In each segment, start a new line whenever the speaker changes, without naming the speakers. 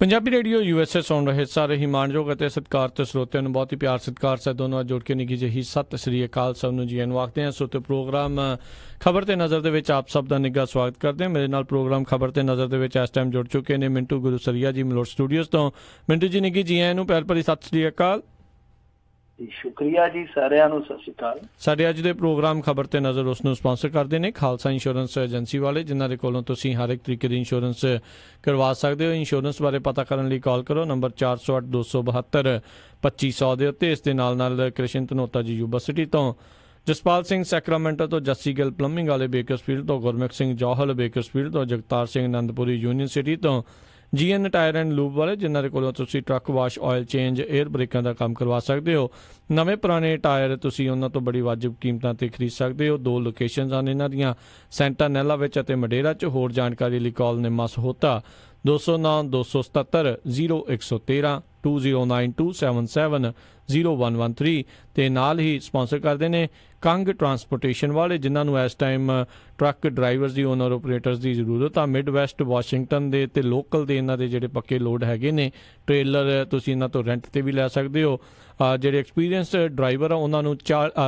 Punjabi radio USA ਸੁਣ ਰਹੇ ਸਾਰੇ ਹੀ ਮਾਣਯੋਗ ਅਤੇ ਸਤਿਕਾਰ ਤੇ ਸਰੋਤਿਆਂ ਨੂੰ ਬਹੁਤ ਹੀ ਪਿਆਰ, ਸਤਿਕਾਰ ਸੇ ਦੋਨੋਂ ਜੁੜ ਕੇ ਨਿੱਘੀ ਜਿਹੀ ਸਤਿ ਸ੍ਰੀ ਅਕਾਲ ਸਭ ਨੂੰ ਜੀ ਨੂੰ ਆਖਦੇ ਹਾਂ। ਸੋ ਤੇ ਪ੍ਰੋਗਰਾਮ ਖਬਰ ਤੇ ਨਜ਼ਰ ਦੇ ਵਿੱਚ ਆਪ ਸਭ ਦਾ ਨਿੱਘਾ ਸਵਾਗਤ ਕਰਦੇ ਹਾਂ। ਮੇਰੇ ਨਾਲ ਪ੍ਰੋਗਰਾਮ ਖਬਰ ਤੇ ਨਜ਼ਰ ਦੇ ਵਿੱਚ ਇਸ ਟਾਈਮ ਜੁੜ ਚੁੱਕੇ ਨੇ ਮਿੰਟੂ ਗੁਰੂ ਸਰੀਆ ਜੀ ਮਲੋਟ ਸਟੂਡੀਓਜ਼ ਤੋਂ। ਮਿੰਟੂ ਜੀ, ਨਿੱਘੀ ਜੀ ਆਇਆਂ ਨੂੰ ਪਿਆਰ ਭਰੀ ਸਤਿ ਸ੍ਰੀ ਅਕਾਲ।
ਜੀ, ਸ਼ੁਕਰੀਆ ਜੀ ਸਾਰਿਆਂ ਨੂੰ, ਸਤਿ ਸ਼੍ਰੀ ਅਕਾਲ।
ਸਾਡੇ ਅੱਜ ਦੇ ਪ੍ਰੋਗਰਾਮ ਖਬਰ ਤੇ ਨਜ਼ਰ ਉਸ ਨੂੰ ਸਪਾਂਸਰ ਕਰਦੇ ਨੇ ਖਾਲਸਾ ਇੰਸ਼ੋਰੈਂਸ ਏਜੰਸੀ ਵਾਲੇ, ਜਿਨ੍ਹਾਂ ਦੇ ਕੋਲੋਂ ਤੁਸੀਂ ਹਰ ਇੱਕ ਤਰੀਕੇ ਦੀ ਇੰਸ਼ੋਰੈਂਸ ਕਰਵਾ ਸਕਦੇ ਹੋ। ਇੰਸ਼ੋਰੈਂਸ ਬਾਰੇ ਪਤਾ ਕਰਨ ਲਈ ਕਾਲ ਕਰੋ, ਨੰਬਰ 408 272 2500 ਦੇ ਉੱਤੇ। ਇਸ ਦੇ ਨਾਲ ਨਾਲ ਕ੍ਰਿਸ਼ਨ ਤਨੋਤਾ ਜੀ ਯੂਨੀਵਰਸਿਟੀ ਤੋਂ ਜਸਪਾਲ ਸਿੰਘ, ਸੈਕਰਾਮੈਂਟੋ ਤੋਂ ਜੱਸੀ ਗਿੱਲ ਪਲੰਬਿੰਗ ਵਾਲੇ, ਬੇਕਰਸਫੀਲਡ ਤੋਂ ਗੁਰਮੁਖ ਸਿੰਘ ਜੋਹਲ, ਬੇਕਰਸਫੀਲਡ ਤੋਂ ਜਗਤਾਰ ਸਿੰਘ ਆਨੰਦਪੁਰੀ ਯੂਨੀਅਨ ਸਿਟੀ ਤੋਂ ਜੀਐਨ ਟਾਇਰ ਐਂਡ ਲੂਬ ਵਾਲੇ, ਜਿਨ੍ਹਾਂ ਦੇ ਕੋਲੋਂ ਤੁਸੀਂ truck wash oil change air ਬ੍ਰੇਕਾਂ ਦਾ ਕੰਮ ਕਰਵਾ ਸਕਦੇ ਹੋ। ਨਵੇਂ ਪੁਰਾਣੇ ਟਾਇਰ ਤੁਸੀਂ ਉਹਨਾਂ ਤੋਂ ਬੜੀ ਵਾਜਬ ਕੀਮਤਾਂ ਤੇ ਖਰੀਦ ਸਕਦੇ ਹੋ। ਦੋ ਲੋਕੇਸ਼ਨਸ ਹਨ ਇਹਨਾਂ ਦੀਆਂ, ਸੈਂਟਾ ਨੈਲਾ ਵਿੱਚ ਅਤੇ ਮਡੇਰਾ 'ਚ। ਹੋਰ ਜਾਣਕਾਰੀ ਲਈ ਕਾਲ ਨੇ ਮਸ ਹੋਤਾ 209 277 0113 209277 0113 ਤੇ ਨਾਲ ਹੀ ਸਪਾਂਸਰ ਕਰਦੇ ਨੇ ਕੰਗ ਟਰਾਂਸਪੋਰਟੇਸ਼ਨ ਵਾਲੇ, ਜਿਨ੍ਹਾਂ ਨੂੰ ਇਸ ਟਾਈਮ ਟਰੱਕ ਡਰਾਈਵਰਸ ਦੀ ਓਨਰ ਆਪਰੇਟਰਸ ਦੀ ਜ਼ਰੂਰਤ ਆ। ਮਿਡ ਵੈਸਟ ਵਾਸ਼ਿੰਗਟਨ ਦੇ ਤੇ ਲੋਕਲ ਦੇ ਇਹਨਾਂ ਦੇ ਜਿਹੜੇ ਪੱਕੇ ਲੋਡ ਹੈਗੇ ਨੇ ਟ੍ਰੇਲਰ ਤੁਸੀਂ ਇਹਨਾਂ ਤੋਂ ਰੈਂਟ ਤੇ ਵੀ ਲੈ ਸਕਦੇ ਹੋ। ਜਿਹੜੇ ਐਕਸਪੀਰੀਅੰਸ ਡਰਾਈਵਰ ਆ, ਉਹਨਾਂ ਨੂੰ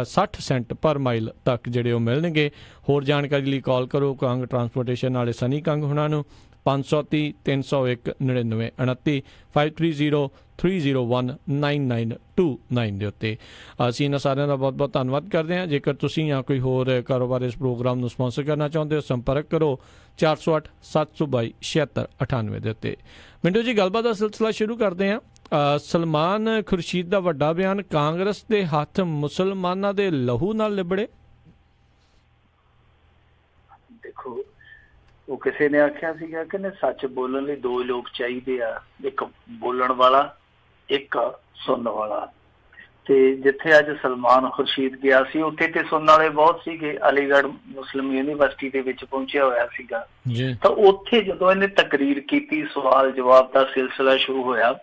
60 ਸੈਂਟ ਪਰ ਮਾਈਲ ਤੱਕ ਜਿਹੜੇ ਉਹ ਮਿਲਣਗੇ। ਹੋਰ ਜਾਣਕਾਰੀ ਲਈ ਕਾਲ ਕਰੋ ਕੰਗ ਟਰਾਂਸਪੋਰਟੇਸ਼ਨ ਵਾਲੇ, ਸਨੀ ਕੰਗ ਹੁਣਾਂ ਨੂੰ। 530 301 99 29 530 3019929 ਦੇ ਉੱਤੇ। ਅਸੀਂ ਇਹਨਾਂ ਸਾਰਿਆਂ ਦਾ ਬਹੁਤ-ਬਹੁਤ ਧੰਨਵਾਦ ਕਰਦੇ ਹਾਂ। ਜੇਕਰ ਤੁਸੀਂ ਜਾਂ ਕੋਈ ਹੋਰ ਕਾਰੋਬਾਰ ਇਸ ਪ੍ਰੋਗਰਾਮ ਨੂੰ ਸਪਾਂਸਰ ਕਰਨਾ ਚਾਹੁੰਦੇ ਹੋ, ਸੰਪਰਕ ਕਰੋ 408 722 7698 ਦੇ ਉੱਤੇ। ਮਿੰਟੂ ਜੀ, ਗੱਲਬਾਤ ਦਾ ਸਿਲਸਿਲਾ ਸ਼ੁਰੂ ਕਰਦੇ ਹਾਂ। ਸਲਮਾਨ ਖੁਰਸ਼ੀਦ ਦਾ ਵੱਡਾ ਬਿਆਨ, ਕਾਂਗਰਸ ਦੇ ਹੱਥ ਮੁਸਲਮਾਨਾਂ ਦੇ ਲਹੂ ਨਾਲ ਲਿਬੜੇ।
ਦੇਖੋ ਉਹ ਕਿਸੇ ਨੇ ਆਖਿਆ ਸੀਗਾ ਕਿ ਨੇ ਸੱਚ ਬੋਲਣ ਲਈ ਦੋ ਲੋਕ ਚਾਹੀਦੇ ਆ ਇੱਕ ਬੋਲਣ ਵਾਲਾ ਇੱਕ ਸੁਣਨ ਵਾਲਾ। ਤੇ ਜਿੱਥੇ ਅੱਜ ਸਲਮਾਨ ਖੁਰਸ਼ੀਦ ਗਿਆ ਸੀ ਉੱਥੇ ਤੇ ਸੁਣਨ ਵਾਲੇ ਬਹੁਤ ਸੀਗੇ ਅਲੀਗੜ੍ਹ ਮੁਸਲਿਮ ਯੂਨੀਵਰਸਿਟੀ ਦੇ ਵਿੱਚ ਪਹੁੰਚਿਆ ਹੋਇਆ ਸੀਗਾ। ਤਾਂ ਉੱਥੇ ਜਦੋਂ ਇਹਨੇ ਤਕਰੀਰ ਕੀਤੀ ਸਵਾਲ ਜਵਾਬ ਦਾ ਸਿਲਸਿਲਾ ਸ਼ੁਰੂ ਹੋਇਆ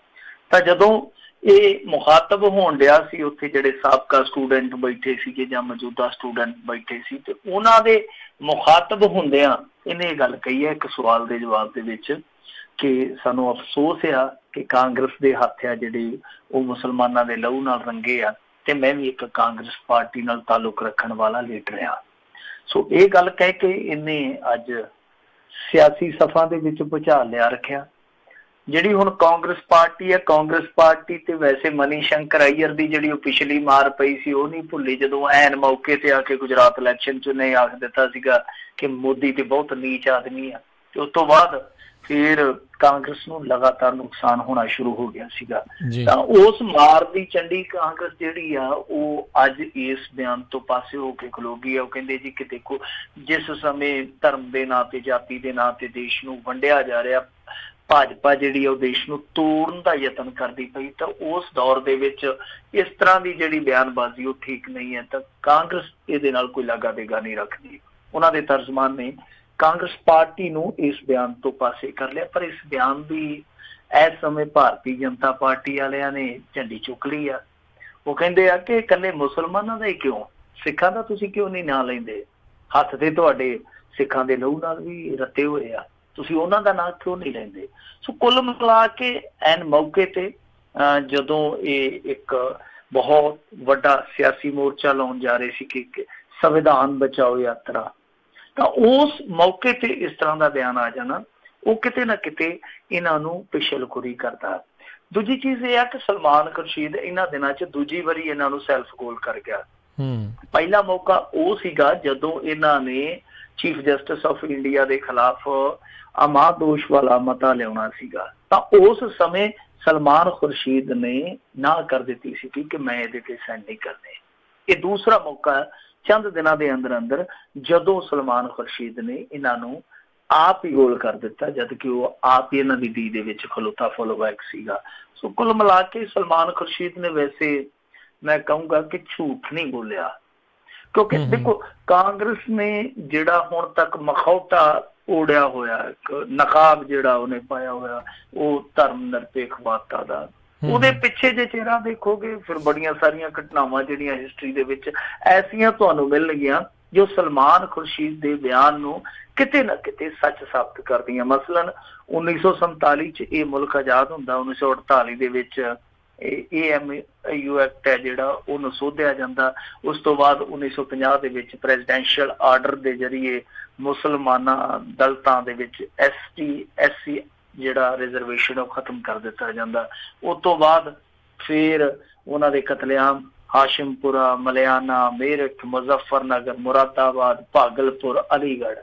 ਤਾਂ ਜਦੋਂ ਇਹ ਮੁਖਾਤਬ ਹੋਣ ਡਿਆ ਸੀ ਉੱਥੇ ਜਿਹੜੇ ਸਾਬਕਾ ਸਟੂਡੈਂਟ ਬੈਠੇ ਸੀਗੇ ਜਾਂ ਮੌਜੂਦਾ ਸਟੂਡੈਂਟ ਬੈਠੇ ਸੀ ਤੇ ਉਹਨਾਂ ਦੇ ਮੁਖਾਤਬ ਹੁੰਦਿਆਂ ਇਹਨੇ ਇਹ ਗੱਲ ਕਹੀ ਹੈ ਇੱਕ ਸਵਾਲ ਦੇ ਜਵਾਬ ਦੇ ਵਿੱਚ ਕਿ ਸਾਨੂੰ ਅਫਸੋਸ ਆ ਕਿ ਕਾਂਗਰਸ ਦੇ ਹੱਥ ਆ ਜਿਹੜੇ ਉਹ ਮੁਸਲਮਾਨਾਂ ਦੇ ਲਹੂ ਨਾਲ ਰੰਗੇ ਆ ਤੇ ਮੈਂ ਵੀ ਇੱਕ ਕਾਂਗਰਸ ਪਾਰਟੀ ਨਾਲ ਤਾਲੁਕ ਰੱਖਣ ਵਾਲਾ ਲੀਡਰ ਆ। ਸੋ ਇਹ ਗੱਲ ਕਹਿ ਕੇ ਇਹਨੇ ਅੱਜ ਸਿਆਸੀ ਸਫਾ ਦੇ ਵਿੱਚ ਪਹੁੰਚਾ ਲਿਆ ਰੱਖਿਆ। ਜਿਹੜੀ ਹੁਣ ਕਾਂਗਰਸ ਪਾਰਟੀ ਹੈ ਕਾਂਗਰਸ ਪਾਰਟੀ ਤੇ ਵੈਸੇ ਮਨੀ ਸ਼ੰਕਰ ਅਈਅਰ ਦੀ ਜਿਹੜੀ ਉਹ ਪਿਛਲੀ ਮਾਰ ਪਈ ਸੀ ਉਹ ਨਹੀਂ ਭੁੱਲੀ। ਜਦੋਂ ਐਨ ਮੌਕੇ ਤੇ ਆ ਕੇ ਗੁਜਰਾਤ ਇਲੈਕਸ਼ਨ 'ਚ ਨੇ ਆਖ ਦਿੱਤਾ ਸੀਗਾ ਕਿ ਮੋਦੀ ਤੇ ਬਹੁਤ ਨੀਚ ਆਦਮੀ ਆ। ਤੇ ਉਸ ਤੋਂ ਬਾਅਦ ਫਿਰ ਕਾਂਗਰਸ ਨੂੰ ਲਗਾਤਾਰ ਨੁਕਸਾਨ ਹੋਣਾ ਸ਼ੁਰੂ ਹੋ ਗਿਆ ਸੀਗਾ। ਤਾਂ ਉਸ ਮਾਰ ਦੀ ਚੰਡੀ ਕਾਂਗਰਸ ਜਿਹੜੀ ਆ ਉਹ ਅੱਜ ਇਸ ਬਿਆਨ ਤੋਂ ਪਾਸੇ ਹੋ ਕੇ ਖਲੋਗੀ ਆ। ਉਹ ਕਹਿੰਦੇ ਜੀ ਕਿ ਦੇਖੋ ਜਿਸ ਸਮੇਂ ਧਰਮ ਦੇ ਨਾਂ ਤੇ ਜਾਤੀ ਦੇ ਨਾਂ ਤੇ ਦੇਸ਼ ਨੂੰ ਵੰਡਿਆ ਜਾ ਰਿਹਾ ਭਾਜਪਾ ਜਿਹੜੀ ਉਹ ਦੇਸ਼ ਨੂੰ ਤੋੜਨ ਦਾ ਯਤਨ ਕਰਦੀ ਪਈ, ਤਾਂ ਉਸ ਦੌਰ ਦੇ ਵਿੱਚ ਇਸ ਤਰ੍ਹਾਂ ਦੀ ਜਿਹੜੀ ਬਿਆਨਬਾਜ਼ੀ ਉਹ ਠੀਕ ਨਹੀਂ ਹੈ, ਤਾਂ ਕਾਂਗਰਸ ਇਹਦੇ ਨਾਲ ਕੋਈ ਲਾਗਾ ਦੇਗਾ ਨਹੀਂ ਰੱਖਦੀ। ਉਹਨਾਂ ਦੇ ਤਰਜਮਾਨ ਨੇ ਕਾਂਗਰਸ ਪਾਰਟੀ ਨੂੰ ਇਸ ਬਿਆਨ ਤੋਂ ਪਾਸੇ ਕਰ ਲਿਆ, ਪਰ ਇਸ ਬਿਆਨ ਦੀ ਇਸ ਸਮੇਂ ਭਾਰਤੀ ਜਨਤਾ ਪਾਰਟੀ ਵਾਲਿਆਂ ਨੇ ਝੰਡੀ ਚੁੱਕ ਲਈ ਆ। ਉਹ ਕਹਿੰਦੇ ਆ ਕਿ ਇਕੱਲੇ ਮੁਸਲਮਾਨਾਂ ਦਾ ਹੀ ਕਿਉਂ? ਸਿੱਖਾਂ ਦਾ ਤੁਸੀਂ ਕਿਉਂ ਨਹੀਂ ਨਾਂ ਲੈਂਦੇ? ਹੱਥ ਤੇ ਤੁਹਾਡੇ ਸਿੱਖਾਂ ਦੇ ਲਹੂ ਨਾਲ ਵੀ ਰੱਤੇ ਹੋਏ ਆ। ਤੁਸੀਂ ਉਹਨਾਂ ਦਾ ਨਾਂ ਕਿਉਂ ਨਹੀਂ ਲੈਂਦੇ? ਸੋ ਕੁੱਲ ਮਿਲਾ ਕੇ ਐਨ ਮੌਕੇ ਤੇ ਜਦੋਂ ਇਹ ਇੱਕ ਬਹੁਤ ਵੱਡਾ ਸਿਆਸੀ ਮੋਰਚਾ ਲਾਉਣ ਜਾ ਰਹੇ ਸੀ ਕਿ ਸੰਵਿਧਾਨ ਬਚਾਓ ਯਾਤਰਾ ਤਾਂ ਉਸ ਮੌਕੇ ਤੇ ਇਸ ਤਰ੍ਹਾਂ ਦਾ ਬਿਆਨ ਆ ਜਾਣਾ ਉਹ ਕਿਤੇ ਨਾ ਕਿਤੇ ਇਹਨਾਂ ਨੂੰ ਪਿਛਲਖੁਰੀ ਕਰਦਾ। ਦੂਜੀ ਚੀਜ਼ ਇਹ ਆ ਕਿ ਸਲਮਾਨ ਖੁਰਸ਼ੀਦ ਇਹਨਾਂ ਦਿਨਾਂ 'ਚ ਦੂਜੀ ਵਾਰੀ ਇਹਨਾਂ ਨੂੰ ਸੈਲਫ ਗੋਲ ਕਰ ਗਿਆ।
ਹੂੰ।
ਪਹਿਲਾ ਮੌਕਾ ਉਹ ਸੀਗਾ ਜਦੋਂ ਇਹਨਾਂ ਨੇ ਚੀਫ ਜਸਟਿਸ ਆਫ ਇੰਡੀਆ ਦੇ ਖਿਲਾਫ ਅਮਾਦੋਸ਼ ਵਾਲਾ ਮਤਾ ਲਿਆਉਣਾ ਸੀਗਾ। ਤਾਂ ਉਸ ਸਮੇਂ ਸਲਮਾਨ ਖੁਰਸ਼ੀਦ ਨੇ ਨਾ ਕਰ ਦਿੱਤੀ ਸੀ ਕਿ ਮੈਂ ਇਹਦੇ ਤੇ ਸਾਈਨ ਨਹੀਂ ਕਰਨੇ। ਇਹ ਦੂਸਰਾ ਮੌਕਾ ਚੰਦ ਦਿਨਾਂ ਦੇ ਅੰਦਰ ਅੰਦਰ ਜਦੋਂ ਸਲਮਾਨ ਖੁਰਸ਼ੀਦ ਨੇ ਇਹਨਾਂ ਨੂੰ ਆਪ ਹੀ ਗੋਲ ਕਰ ਦਿੱਤਾ ਜਦ ਕਿ ਉਹ ਆਪ ਹੀ ਇਹਨਾਂ ਦੀ ਡੀ ਦੇ ਵਿੱਚ ਖਲੋਤਾ ਫੋਲੋਬੈਕ ਸੀਗਾ। ਸੋ ਕੁੱਲ ਮਿਲਾ ਕੇ ਸਲਮਾਨ ਖੁਰਸ਼ੀਦ ਨੇ ਵੈਸੇ ਮੈਂ ਕਹੂੰਗਾ ਕਿ ਝੂਠ ਨਹੀਂ ਬੋਲਿਆ। ਕਿਉਂਕਿ ਦੇਖੋ ਕਾਂਗਰਸ ਨੇ ਜਿਹੜਾ ਹੁਣ ਤੱਕ ਮਖੌਟਾ ਓੜਿਆ ਹੋਇਆ ਇੱਕ ਨਕਾਬ ਜਿਹੜਾ ਉਹਨੇ ਪਾਇਆ ਹੋਇਆ ਉਹ ਧਰਮ ਨਿਰਪੇਖਵਾਦਤਾ ਦਾ। ਉਹਦੇ ਪਿੱਛੇ ਜੇ ਚਿਹਰਾ ਦੇਖੋਗੇ ਫਿਰ ਬੜੀਆਂ ਸਾਰੀਆਂ ਘਟਨਾਵਾਂ ਜਿਹੜੀਆਂ ਹਿਸਟਰੀ ਦੇ ਵਿੱਚ ਐਸੀਆਂ ਤੁਹਾਨੂੰ ਮਿਲਣਗੀਆਂ ਜੋ ਸਲਮਾਨ ਖੁਰਸ਼ੀਦ ਦੇ ਬਿਆਨ ਨੂੰ ਕਿਤੇ ਨਾ ਕਿਤੇ ਸੱਚ ਸਾਬਤ ਕਰਦੀਆਂ। ਮਸਲਨ 1947 ਚ ਇਹ ਮੁਲਕ ਆਜ਼ਾਦ ਹੁੰਦਾ 1948 ਦੇ ਵਿੱਚ ਏਐਮਯੂ ਐਕਟ ਹੈ ਜਿਹੜਾ ਉਹਨੂੰ ਸੋਧਿਆ ਜਾਂਦਾ। ਉਸ ਤੋਂ ਬਾਅਦ 1950 ਦੇ ਵਿੱਚ ਪ੍ਰੈਜ਼ੀਡੈਂਸ਼ੀਅਲ ਆਰਡਰ ਦੇ ਜ਼ਰੀਏ ਮੁਸਲਮਾਨਾਂ ਦਲਤਾਂ ਦੇ ਵਿੱਚ ਐਸਟੀ ਐਸਸੀ ਜਿਹੜਾ ਰਿਜ਼ਰਵੇਸ਼ਨ ਉਹ ਖਤਮ ਕਰ ਦਿੱਤਾ ਜਾਂਦਾ। ਉਸ ਤੋਂ ਬਾਅਦ ਫਿਰ ਉਹਨਾਂ ਦੇ ਕਤਲੇਆਮ ਹਾਸ਼ਿਮਪੁਰਾ, ਮਲਿਆਣਾ, ਮੇਰਠ, ਮੁਜ਼ੱਫਰਨਗਰ, ਮੁਰਾਦਾਬਾਦ, ਭਾਗਲਪੁਰ, ਅਲੀਗੜ੍ਹ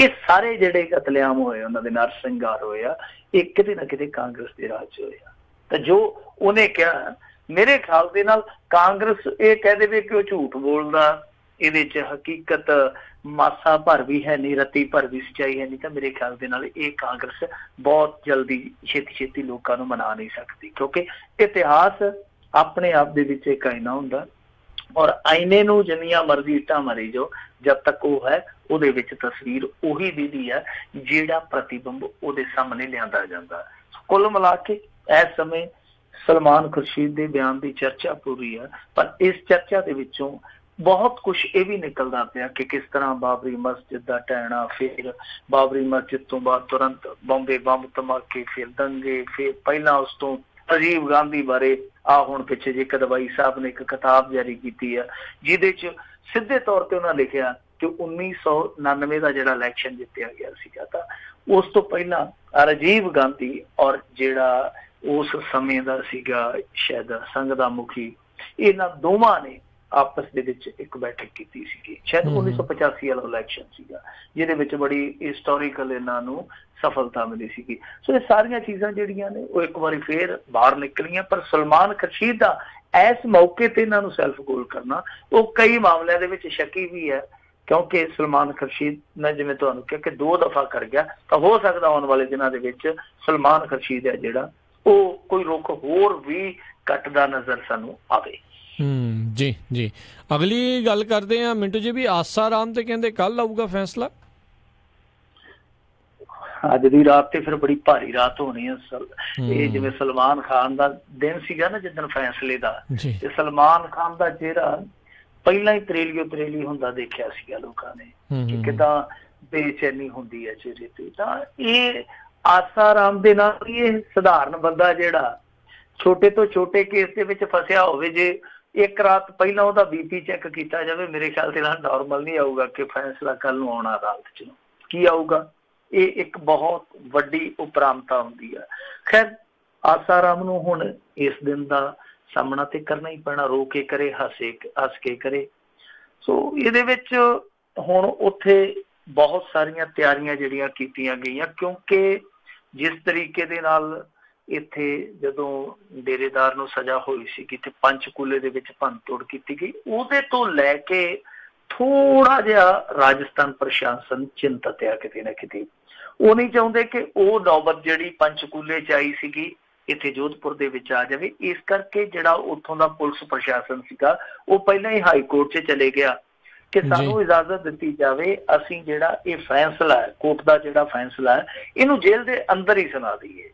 ਇਹ ਸਾਰੇ ਜਿਹੜੇ ਕਤਲੇਆਮ ਹੋਏ, ਉਹਨਾਂ ਦੇ ਨਰਸੰਗਾਰ ਹੋਇਆ ਇਹ ਕਿਤੇ ਨਾ ਕਿਤੇ ਕਾਂਗਰਸ ਦੇ ਰਾਜ ਹੋਇਆ ਤਾਂ ਜੋ ਉਹਨੇ ਕਿਹਾ, ਮੇਰੇ ਖਿਆਲ ਦੇ ਨਾਲ ਕਾਂਗਰਸ ਇਹ ਕਹਿ ਦੇਵੇ ਕਿ ਉਹ ਝੂਠ ਬੋਲਦਾ, ਇਹਦੇ 'ਚ ਹਕੀਕਤ ਮਾਸਾ ਭਰ ਵੀ ਹੈ ਨਹੀਂ, ਰਤੀ ਭਰ ਵੀ ਸਚਾਈ ਹੈ ਨਹੀਂ, ਤਾਂ ਮੇਰੇ ਖਿਆਲ ਦੇ ਨਾਲ ਇਹ ਕਾਂਗਰਸ ਬਹੁਤ ਜਲਦੀ ਛੇਤੀ ਛੇਤੀ ਲੋਕਾਂ ਨੂੰ ਮਨਾ ਨਹੀਂ ਸਕਦੀ, ਕਿਉਂਕਿ ਇਤਿਹਾਸ ਆਪਣੇ ਆਪ ਦੇ ਵਿੱਚ ਇੱਕ ਆਇਨਾ ਹੁੰਦਾ ਔਰ ਆਇਨੇ ਨੂੰ ਜਿੰਨੀਆਂ ਮਰਜ਼ੀ ਇੱਟਾਂ ਮਾਰੀ ਜੋ ਜਦ ਤੱਕ ਉਹ ਹੈ, ਉਹਦੇ ਵਿੱਚ ਤਸਵੀਰ ਉਹੀ ਦੀਦੀ ਹੈ, ਜਿਹੜਾ ਪ੍ਰਤੀਬਿੰਬ ਉਹਦੇ ਸਾਹਮਣੇ ਲਿਆਂਦਾ ਜਾਂਦਾ। ਕੁੱਲ ਮਿਲਾ ਕੇ ਇਸ ਸਮੇਂ ਸਲਮਾਨ ਖੁਰਸ਼ੀਦ ਦੇ ਬਿਆਨ ਦੀ ਚਰਚਾ ਪੂਰੀ ਹੈ ਪਰ ਇਸ ਚਰਚਾ ਦੇ ਵਿੱਚੋਂ ਬਹੁਤ ਕੁਝ ਇਹ ਵੀ ਨਿਕਲਦਾ ਪਿਆ ਕਿ ਕਿਸ ਤਰ੍ਹਾਂ ਬਾਬਰੀ ਮਸਜਿਦ ਦਾ ਟਹਿਣਾ ਫਿਰ ਬਾਬਰੀ ਮਸਜਿਦ ਤੋਂ ਬਾਅਦ ਤੁਰੰਤ ਬੰਬੇ ਬੰਬ ਧਮਾਕੇ ਫਿਰ ਦੰਗੇ, ਫਿਰ ਪਹਿਲਾਂ ਉਸ ਤੋਂ ਅਜੀਬ ਗਾਂਧੀ ਬਾਰੇ ਆ ਹੁਣ ਪਿੱਛੇ ਜੇ ਕਦਵਾਈ ਸਾਹਿਬ ਨੇ ਇੱਕ ਕਿਤਾਬ ਜਾਰੀ ਕੀਤੀ ਹੈ ਜਿਹਦੇ 'ਚ ਸਿੱਧੇ ਤੌਰ ਤੇ ਉਹਨਾਂ ਲਿਖਿਆ ਕਿ 1999 ਦਾ ਜਿਹੜਾ ਇਲੈਕਸ਼ਨ ਜਿੱਤਿਆ ਗਿਆ ਸੀਗਾ ਤਾਂ ਉਸ ਤੋਂ ਪਹਿਲਾਂ ਰਾਜੀਵ ਗਾਂਧੀ ਔਰ ਜਿਹੜਾ ਉਸ ਸਮੇਂ ਦਾ ਸੀਗਾ ਸ਼ਾਇਦ ਸੰਘ ਦਾ ਮੁਖੀ। ਇਹਨਾਂ ਦੋਵਾਂ ਨੇ ਆਪਸ ਦੇ ਵਿੱਚ ਇੱਕ ਬੈਠਕ ਕੀਤੀ ਸੀਗੀ। ਸ਼ਾਇਦ 1985 ਵਾਲਾ ਇਲੈਕਸ਼ਨ ਸੀਗਾ ਜਿਹਦੇ ਵਿੱਚ ਬੜੀ ਹਿਸਟੋਰੀਕਲ ਇਹਨਾਂ ਨੂੰ ਸਫਲਤਾ ਮਿਲੀ ਸੀਗੀ। ਸੋ ਇਹ ਸਾਰੀਆਂ ਚੀਜ਼ਾਂ ਜਿਹੜੀਆਂ ਨੇ ਉਹ ਇੱਕ ਵਾਰੀ ਫੇਰ ਬਾਹਰ ਨਿਕਲੀਆਂ ਪਰ ਸਲਮਾਨ ਖਰਸ਼ੀਦ ਦਾ ਇਸ ਮੌਕੇ ਤੇ ਇਹਨਾਂ ਨੂੰ ਸੈਲਫ ਗੋਲ ਕਰਨਾ ਉਹ ਕਈ ਮਾਮਲਿਆਂ ਦੇ ਵਿੱਚ ਸ਼ੱਕੀ ਵੀ ਹੈ ਕਿਉਂਕਿ ਸਲਮਾਨ ਖਰਸ਼ੀਦ ਨੇ ਜਿਵੇਂ ਤੁਹਾਨੂੰ ਕਿਹਾ ਕਿ ਦੋ ਦਫਾ ਕਰ ਗਿਆ ਤਾਂ ਹੋ ਸਕਦਾ ਆਉਣ ਵਾਲੇ ਦਿਨਾਂ ਦੇ ਵਿੱਚ ਸਲਮਾਨ ਖਰਸ਼ੀਦ ਹੈ ਜਿਹੜਾ ਉਹ ਕੋਈ ਰੁਖ ਹੋਰ ਵੀ ਕੱਟਦਾ ਨਜ਼ਰ ਸਾਨੂੰ ਆਵੇ।
ਹੂੰ ਜੀ ਜੀ। ਅਗਲੀ ਗੱਲ ਕਰਦੇ ਆ ਮਿੰਟੂ ਜੀ ਵੀ ਆਸਾ ਰਾਮ ਤੇ ਕਹਿੰਦੇ ਕੱਲ ਆਊਗਾ ਫੈਸਲਾ?
ਅੱਜ ਦੀ ਰਾਤ ਤੇ ਫਿਰ ਬੜੀ ਭਾਰੀ ਰਾਤ ਹੋਣੀ ਹੈ। ਇਹ ਜਿਵੇਂ ਸਲਮਾਨ ਖਾਨ ਦਾ ਦਿਨ ਸੀਗਾ ਨਾ ਜਿੱਦਣ ਫੈਸਲੇ ਦਾ ਤੇ ਸਲਮਾਨ ਖਾਨ ਦਾ ਚਿਹਰਾ ਪਹਿਲਾਂ ਹੀ ਤਰੇਲੀਓ ਤਰੇਲੀ ਹੁੰਦਾ ਦੇਖਿਆ ਸੀਗਾ ਲੋਕਾਂ ਨੇ ਕਿ ਕਿਦਾਂ ਬੇਚੈਨੀ ਹੁੰਦੀ ਹੈ ਚਿਹਰੇ ਤੇ। ਤਾਂ ਇਹ ਆਸਾ ਰਾਮ ਦੇ ਨਾਲ ਇਹ ਸਧਾਰਨ ਬੰਦਾ ਜਿਹੜਾ ਛੋਟੇ ਤੋਂ ਛੋਟੇ ਕੇਸ ਦੇ ਵਿੱਚ ਫਸਿਆ ਹੋਵੇ, ਜੇ ਇੱਕ ਰਾਤ ਪਹਿਲਾਂ ਉਹਦਾ ਬੀਪੀ ਚੈੱਕ ਕੀਤਾ ਜਾਵੇ, ਮੇਰੇ ਖਿਆਲ ਤੇ ਨਾਲ ਨਾਰਮਲ ਨਹੀਂ ਆਊਗਾ ਕਿ ਫੈਸਲਾ ਕੱਲ ਨੂੰ ਆਉਣਾ ਅਦਾਲਤ 'ਚ। ਕੀ ਆਊਗਾ? ਇਹ ਇੱਕ ਬਹੁਤ ਵੱਡੀ ਉਪਰਾਮਤਾ ਹੁੰਦੀ ਹੈ ਖੈਰ ਆਸਾਰਾਮ ਨੂੰ ਹੁਣ ਇਸ ਦਿਨ ਦਾ ਸਾਹਮਣਾ ਤੇ ਕਰਨਾ ਹੀ ਪੈਣਾ, ਰੋ ਕੇ ਕਰੇ, ਹੱਸੇ ਹੱਸ ਕੇ ਕਰੇ। ਸੋ ਇਹਦੇ ਵਿੱਚ ਹੁਣ ਉੱਥੇ ਬਹੁਤ ਸਾਰੀਆਂ ਤਿਆਰੀਆਂ ਜਿਹੜੀਆਂ ਕੀਤੀਆਂ ਗਈਆਂ, ਕਿਉਂਕਿ ਜਿਸ ਤਰੀਕੇ ਦੇ ਨਾਲ ਇੱਥੇ ਜਦੋਂ ਡੇਰੇਦਾਰ ਨੂੰ ਸਜ਼ਾ ਹੋਈ ਸੀ ਕਿ ਪੰਚਕੂਲੇ ਦੇ ਵਿੱਚ ਭੰਨਤੋੜ ਕੀਤੀ ਗਈ, ਉਹਦੇ ਤੋਂ ਲੈ ਕੇ ਥੋੜਾ ਜਿਹਾ ਰਾਜਸਥਾਨ ਪ੍ਰਸ਼ਾਸਨ ਚਿੰਤਤ ਹੈ ਕਿਤੇ ਨਾ ਕਿਤੇ। ਉਹ ਨਹੀਂ ਚਾਹੁੰਦੇ ਕਿ ਉਹ ਨੌਬਤ ਜਿਹੜੀ ਪੰਚਕੂਲੇ ਚ ਆਈ ਸੀਗੀ, ਇੱਥੇ ਜੋਧਪੁਰ ਦੇ ਵਿੱਚ ਆ ਜਾਵੇ। ਇਸ ਕਰਕੇ ਜਿਹੜਾ ਉੱਥੋਂ ਦਾ ਪੁਲਿਸ ਪ੍ਰਸ਼ਾਸਨ ਸੀਗਾ, ਉਹ ਪਹਿਲਾਂ ਹੀ ਹਾਈ ਕੋਰਟ 'ਚ ਚਲੇ ਗਿਆ। ਕਿ ਸਾਨੂੰ ਇਜਾਜ਼ਤ ਦਿੱਤੀ ਜਾਵੇ ਅਸੀਂ ਜਿਹੜਾ ਇਹ ਫੈਸਲਾ ਹੈ ਕੋਰਟ ਦਾ ਜਿਹੜਾ ਫੈਸਲਾ ਹੈ ਇਹਨੂੰ ਜੇਲ੍ਹ ਦੇ ਅੰਦਰ ਹੀ ਸੁਣਾ ਦਈਏ।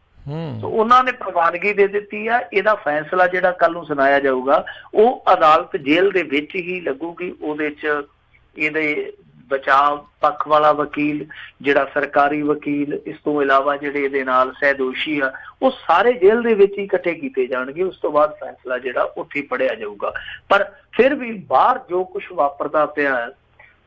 ਸੋ ਉਹਨਾਂ ਨੇ ਪ੍ਰਵਾਨਗੀ ਦੇ ਦਿੱਤੀ ਆ ਇਹਦਾ ਫੈਸਲਾ ਜਿਹੜਾ ਕੱਲ ਨੂੰ ਸੁਣਾਇਆ ਜਾਊਗਾ ਉਹ ਅਦਾਲਤ ਜੇਲ੍ਹ ਦੇ ਵਿੱਚ ਹੀ ਲੱਗੂਗੀ ਉਹਦੇ 'ਚ ਇਹਦੇ ਬਚਾਅ, ਪੱਖ ਵਾਲਾ ਵਕੀਲ, ਜਿਹੜਾ ਸਰਕਾਰੀ ਵਕੀਲ, ਇਸ ਤੋਂ ਇਲਾਵਾ ਜਿਹੜੇ ਇਹਦੇ ਨਾਲ ਸਹਿਦੋਸ਼ੀ ਆ, ਉਹ ਸਾਰੇ ਜੇਲ੍ਹ ਦੇ ਵਿੱਚ ਹੀ ਇਕੱਠੇ ਕੀਤੇ ਜਾਣਗੇ, ਉਸ ਤੋਂ ਬਾਅਦ ਫੈਸਲਾ ਜਿਹੜਾ ਉੱਥੇ ਪੜਿਆ ਜਾਊਗਾ। ਪਰ ਫਿਰ ਵੀ ਬਾਹਰ ਜੋ ਕੁਝ ਵਾਪਰਦਾ ਪਿਆ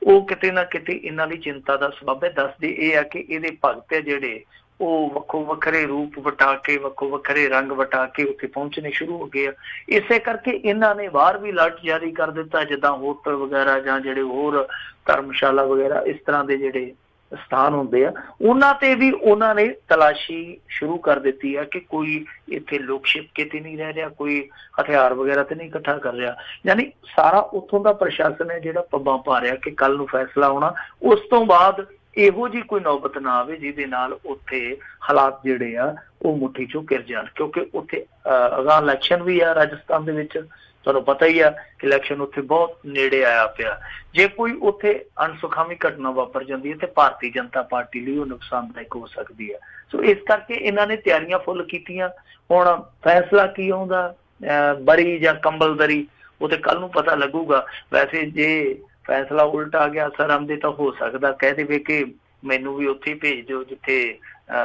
ਉਹ ਕਿਤੇ ਨਾ ਕਿਤੇ ਇਹਨਾਂ ਲਈ ਚਿੰਤਾ ਦਾ ਸਬਬ ਹੈ। ਦੱਸਦੇ ਇਹ ਆ ਕਿ ਇਹਦੇ ਭਗਤ ਜਿਹੜੇ ਉਹ ਵੱਖੋ ਵੱਖਰੇ ਰੂਪ ਵਟਾ ਕੇ, ਵੱਖੋ ਵੱਖਰੇ ਰੰਗ ਵਟਾ ਕੇ ਉੱਥੇ ਪਹੁੰਚਣੇ ਸ਼ੁਰੂ ਹੋ ਗਏ ਆ। ਇਸੇ ਕਰਕੇ ਇਹਨਾਂ ਨੇ ਬਾਹਰ ਵੀ ਲਟ ਜਾਰੀ ਕਰ ਦਿੱਤਾ, ਜਿੱਦਾਂ ਹੋਟਲ ਵਗੈਰਾ ਜਾਂ ਜਿਹੜੇ ਹੋਰ ਧਰਮਸ਼ਾਲਾ ਵਗੈਰਾ ਇਸ ਤਰ੍ਹਾਂ ਦੇ ਜਿਹੜੇ ਸਥਾਨ ਹੁੰਦੇ ਆ, ਉਹਨਾਂ ਤੇ ਵੀ ਉਹਨਾਂ ਨੇ ਤਲਾਸ਼ੀ ਸ਼ੁਰੂ ਕਰ ਦਿੱਤੀ ਆ ਕਿ ਕੋਈ ਇੱਥੇ ਲੋਕ ਛਿਪਕੇ ਤੇ ਨਹੀਂ ਰਹਿ ਰਿਹਾ, ਕੋਈ ਹਥਿਆਰ ਵਗੈਰਾ ਤੇ ਨਹੀਂ ਇਕੱਠਾ ਕਰ ਰਿਹਾ। ਯਾਨੀ ਸਾਰਾ ਉੱਥੋਂ ਦਾ ਪ੍ਰਸ਼ਾਸਨ ਹੈ ਜਿਹੜਾ ਪੱਬਾਂ ਪਾ ਰਿਹਾ ਕਿ ਕੱਲ ਨੂੰ ਫੈਸਲਾ ਹੋਣਾ, ਉਸ ਤੋਂ ਬਾਅਦ ਇਹੋ ਜੀ ਕੋਈ ਨੌਬਤ ਨਾ ਆਵੇ ਜਿਹਦੇ ਨਾਲ ਉੱਥੇ ਹਾਲਾਤ ਜਿਹੜੇ ਆ, ਉਹ ਮੁੱਠੀ ਚੋਂ ਗਿਰ ਜਾਣ। ਕਿਉਂਕਿ ਉੱਥੇ ਅਗਾਂ ਇਲੈਕਸ਼ਨ ਵੀ ਆ ਰਾਜਸਥਾਨ ਦੇ ਵਿੱਚ। ਤੁਹਾਨੂੰ ਪਤਾ ਹੀ ਆ ਕਿ ਇਲੈਕਸ਼ਨ ਉੱਥੇ ਬਹੁਤ ਨੇੜੇ ਆਇਆ ਪਿਆ। ਜੇ ਕੋਈ ਉੱਥੇ ਅਨਸੁਖਾਵੀ ਘਟਨਾ ਵਾਪਰ ਜਾਂਦੀ ਹੈ ਤੇ ਭਾਰਤੀ ਜਨਤਾ ਪਾਰਟੀ ਲਈ ਉਹ ਨੁਕਸਾਨਦਾਇਕ ਹੋ ਸਕਦੀ ਹੈ। ਸੋ ਇਸ ਕਰਕੇ ਇਹਨਾਂ ਨੇ ਤਿਆਰੀਆਂ ਫੁੱਲ ਕੀਤੀਆਂ। ਹੁਣ ਫੈਸਲਾ ਕੀ ਆਉਂਦਾ? ਬਰੀ ਜਾਂ ਕੰਬਲਦਰੀ, ਉਹ ਤੇ ਕੱਲ ਨੂੰ ਪਤਾ ਲੱਗੂਗਾ। ਵੈਸੇ ਜੇ ਫੈਸਲਾ ਉਲਟ ਆ ਗਿਆ ਸਰ ਦੇ ਤਾਂ ਹੋ ਸਕਦਾ। ਕਹਿ ਦੇਵੇ ਕਿ ਮੈਨੂੰ ਵੀ ਉੱਥੇ ਭੇਜ ਦਿਓ ਜਿੱਥੇ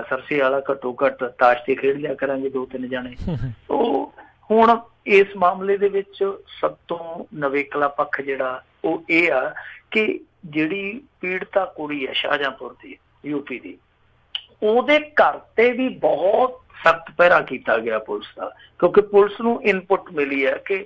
ਸਰਸੇ ਵਾਲਾ ਘੱਟੋ ਘੱਟ ਤਾਸ਼ ਤੇ ਖੇਡ ਲਿਆ ਕਰਾਂਗੇ ਦੋ ਤਿੰਨ ਜਾਣੇ। ਉਹ ਹੁਣ ਇਸ ਮਾਮਲੇ ਦੇ ਵਿੱਚ ਸਭ ਤੋਂ ਨਵੇਕਲਾ ਪੱਖ ਜਿਹੜਾ ਉਹ ਇਹ ਆ ਕਿ ਜਿਹੜੀ ਪੀੜਤਾ ਕੁੜੀ ਹੈ ਸ਼ਾਹਜਹਾਂਪੁਰ ਦੀ ਯੂਪੀ ਦੀ ਉਹਦੇ ਘਰ ਤੇ ਵੀ ਬਹੁਤ ਸਖਤ ਪਹਿਰਾ ਕੀਤਾ ਗਿਆ ਪੁਲਿਸ ਦਾ। ਕਿਉਂਕਿ ਪੁਲਿਸ ਨੂੰ ਇਨਪੁਟ ਮਿਲੀ ਹੈ ਕਿ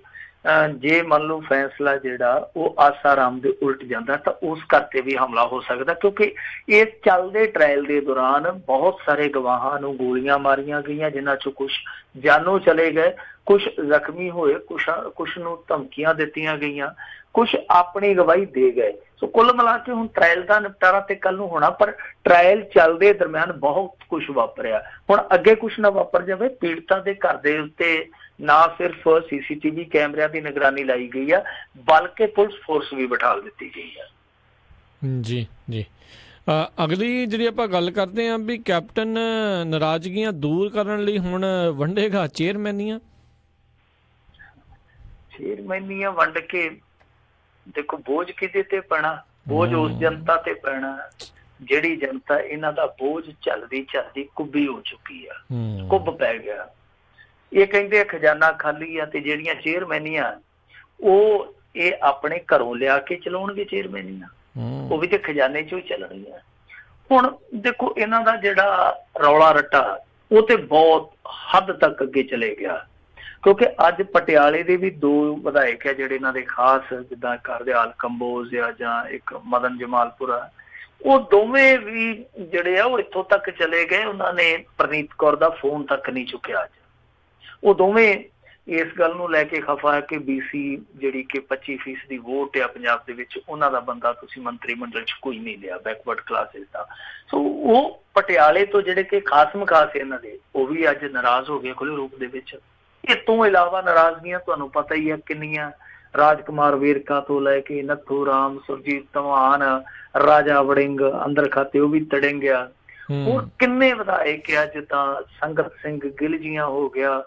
ਜੇ ਮੰਨ ਲਓ ਫੈਸਲਾ ਜਿਹੜਾ ਉਹ ਆਸਾਰਾਮ ਦੇ ਉਲਟ ਜਾਂਦਾ, ਤਾਂ ਉਸ ਘਰ ਤੇ ਵੀ ਹਮਲਾ ਹੋ ਸਕਦਾ, ਕਿਉਂਕਿ ਇਸ ਚੱਲਦੇ ਟ੍ਰਾਇਲ ਦੇ ਦੌਰਾਨ ਬਹੁਤ ਸਾਰੇ ਗਵਾਹਾਂ ਨੂੰ ਗੋਲੀਆਂ ਮਾਰੀਆਂ ਗਈਆਂ, ਜਿਨ੍ਹਾਂ ਚੋਂ ਕੁਝ ਜਾਨੋਂ ਚਲੇ ਗਏ। ਕੁਝ ਜ਼ਖਮੀ ਹੋਏ ਕੁਝ ਕੁਝ ਨੂੰ ਧਮਕੀਆਂ ਦਿੱਤੀਆਂ ਗਈਆਂ ਕੁਝ ਆਪਣੀ ਗਵਾਹੀ ਦੇ ਗਏ। ਸੋ ਕੁੱਲ ਮਿਲਾ ਕੇ ਹੁਣ ਟ੍ਰਾਇਲ ਦਾ ਨਿਪਟਾਰਾ ਤੇ ਕੱਲ ਨੂੰ ਹੋਣਾ, ਪਰ ਟ੍ਰਾਇਲ ਚੱਲਦੇ ਦਰਮਿਆਨ ਬਹੁਤ ਕੁਝ ਵਾਪਰਿਆ। ਹੁਣ ਅੱਗੇ ਕੁਝ ਨਾ ਵਾਪਰ ਜਾਵੇ, ਪੀੜਤਾਂ ਦੇ ਘਰ ਦੇ ਉੱਤੇ ਨਾ ਸਿਰਫ ਸੀਸੀਟੀਵੀ ਕੈਮਰਿਆਂ ਦੀ ਨਿਗਰਾਨੀ ਲਾਈ ਗਈ ਆ, ਬਲਕਿ ਪੁਲਿਸ ਫੋਰਸ ਵੀ ਬਿਠਾ ਦਿੱਤੀ ਗਈ ਆ।
ਜੀ ਜੀ। ਅਗਲੀ ਜਿਹੜੀ ਆਪਾਂ ਗੱਲ ਕਰਦੇ ਆਂ ਵੀ ਕੈਪਟਨ ਨਾਰਾਜ਼ਗੀਆਂ ਦੂਰ ਕਰਨ ਲਈ ਹੁਣ ਵੰਡੇਗਾ ਚੇਅਰਮੈਨੀਆਂ।
ਚੇਅਰਮੈਨੀਆਂ ਵੰਡ ਕੇ ਦੇਖੋ ਬੋਝ ਕਿਤੇ ਤੇ ਪੈਣਾ? ਬੋਝ ਉਸ ਜਨਤਾ ਤੇ ਪੈਣਾ। ਜਿਹੜੀ ਜਨਤਾ ਇਹਨਾਂ ਦਾ ਬੋਝ ਚੱਲਦੀ ਚੱਲਦੀ ਕੁੱਬੀ ਹੋ ਚੁੱਕੀ ਆ। ਕੁੱਬ ਪੈ ਗਿਆ। ਇਹ ਕਹਿੰਦੇ ਖਜ਼ਾਨਾ ਖਾਲੀ ਆ ਤੇ ਜਿਹੜੀਆਂ ਚੇਅਰਮੈਨੀਆਂ ਉਹ ਇਹ ਆਪਣੇ ਘਰੋਂ ਲਿਆ ਕੇ ਚਲਾਉਣਗੇ ਚੇਅਰਮੈਨੀਆਂ ਉਹ ਵੀ ਤੇ ਖਜ਼ਾਨੇ ਚੋਂ ਹੀ ਚੱਲਣਗੀਆਂ ਹੁਣ ਦੇਖੋ ਇਹਨਾਂ ਦਾ ਜਿਹੜਾ ਰੌਲਾ ਰੱਟਾ ਉਹ ਤੇ ਬਹੁਤ ਹੱਦ ਤੱਕ ਅੱਗੇ ਚਲੇ ਗਿਆ। ਕਿਉਂਕਿ ਅੱਜ ਪਟਿਆਲੇ ਦੇ ਵੀ ਦੋ ਵਿਧਾਇਕ ਹੈ ਜਿਹੜੇ ਇਹਨਾਂ ਦੇ ਖਾਸ, ਜਿੱਦਾਂ ਕਰਦਿਆਲ ਕੰਬੋਜ ਆ ਜਾਂ ਇੱਕ ਮਦਨ ਜਮਾਲਪੁਰਾ ਉਹ ਦੋਵੇਂ ਵੀ ਜਿਹੜੇ ਆ, ਉਹ ਇੱਥੋਂ ਤੱਕ ਚਲੇ ਗਏ, ਉਹਨਾਂ ਨੇ ਪ੍ਰਨੀਤ ਕੌਰ ਦਾ ਫੋਨ ਤੱਕ ਨਹੀਂ ਚੁੱਕਿਆ ਅੱਜ। ਉਹ ਦੋਵੇਂ ਇਸ ਗੱਲ ਨੂੰ ਲੈ ਕੇ ਖਫਾ ਹੈ ਕਿ ਬੀਸੀ ਜਿਹੜੀ ਕਿ 25% ਦੀ ਵੋਟ ਹੈ ਪੰਜਾਬ ਦੇ ਵਿੱਚ, ਉਹਨਾਂ ਦਾ ਬੰਦਾ ਤੁਸੀਂ ਮੰਤਰੀ ਮੰਡਲ 'ਚ ਕੋਈ ਨਹੀਂ ਲਿਆ ਬੈਕਵਰਡ ਕਲਾਸਿਸ ਦਾ। ਸੋ ਉਹ ਪਟਿਆਲੇ ਤੋਂ ਜਿਹੜੇ ਕਿ ਖਾਸ ਖਾਸ ਇਹਨਾਂ ਦੇ, ਉਹ ਵੀ ਅੱਜ ਨਾਰਾਜ਼ ਹੋ ਗਏ ਖੁੱਲੇ ਰੂਪ ਦੇ ਵਿੱਚ। ਇਹ ਤੋਂ ਇਲਾਵਾ ਨਾਰਾਜ਼ਗੀਆਂ ਤੁਹਾਨੂੰ ਪਤਾ ਹੀ ਹੈ ਕਿੰਨੀਆਂ ਰਾਜਕੁਮਾਰ ਵੇਰਕਾ ਤੋਂ ਲੈ ਕੇ ਨੱਥੂ ਰਾਮ ਸੁਰਜੀਤ ਤਵਾਨ ਰਾਜਾ ਵੜਿੰਗ ਅੰਦਰ ਖਾਤੇ ਉਹ ਵੀ ਤੜਿੰਗਿਆ। ਹੋਰ ਕਿੰਨੇ ਵਿਧਾਇਕ ਆ ਜਿੱਦਾਂ ਸੰਗਤ ਸਿੰਘ ਗਿੱਲ ਜੀਆਂ ਹੋ ਗਿਆ।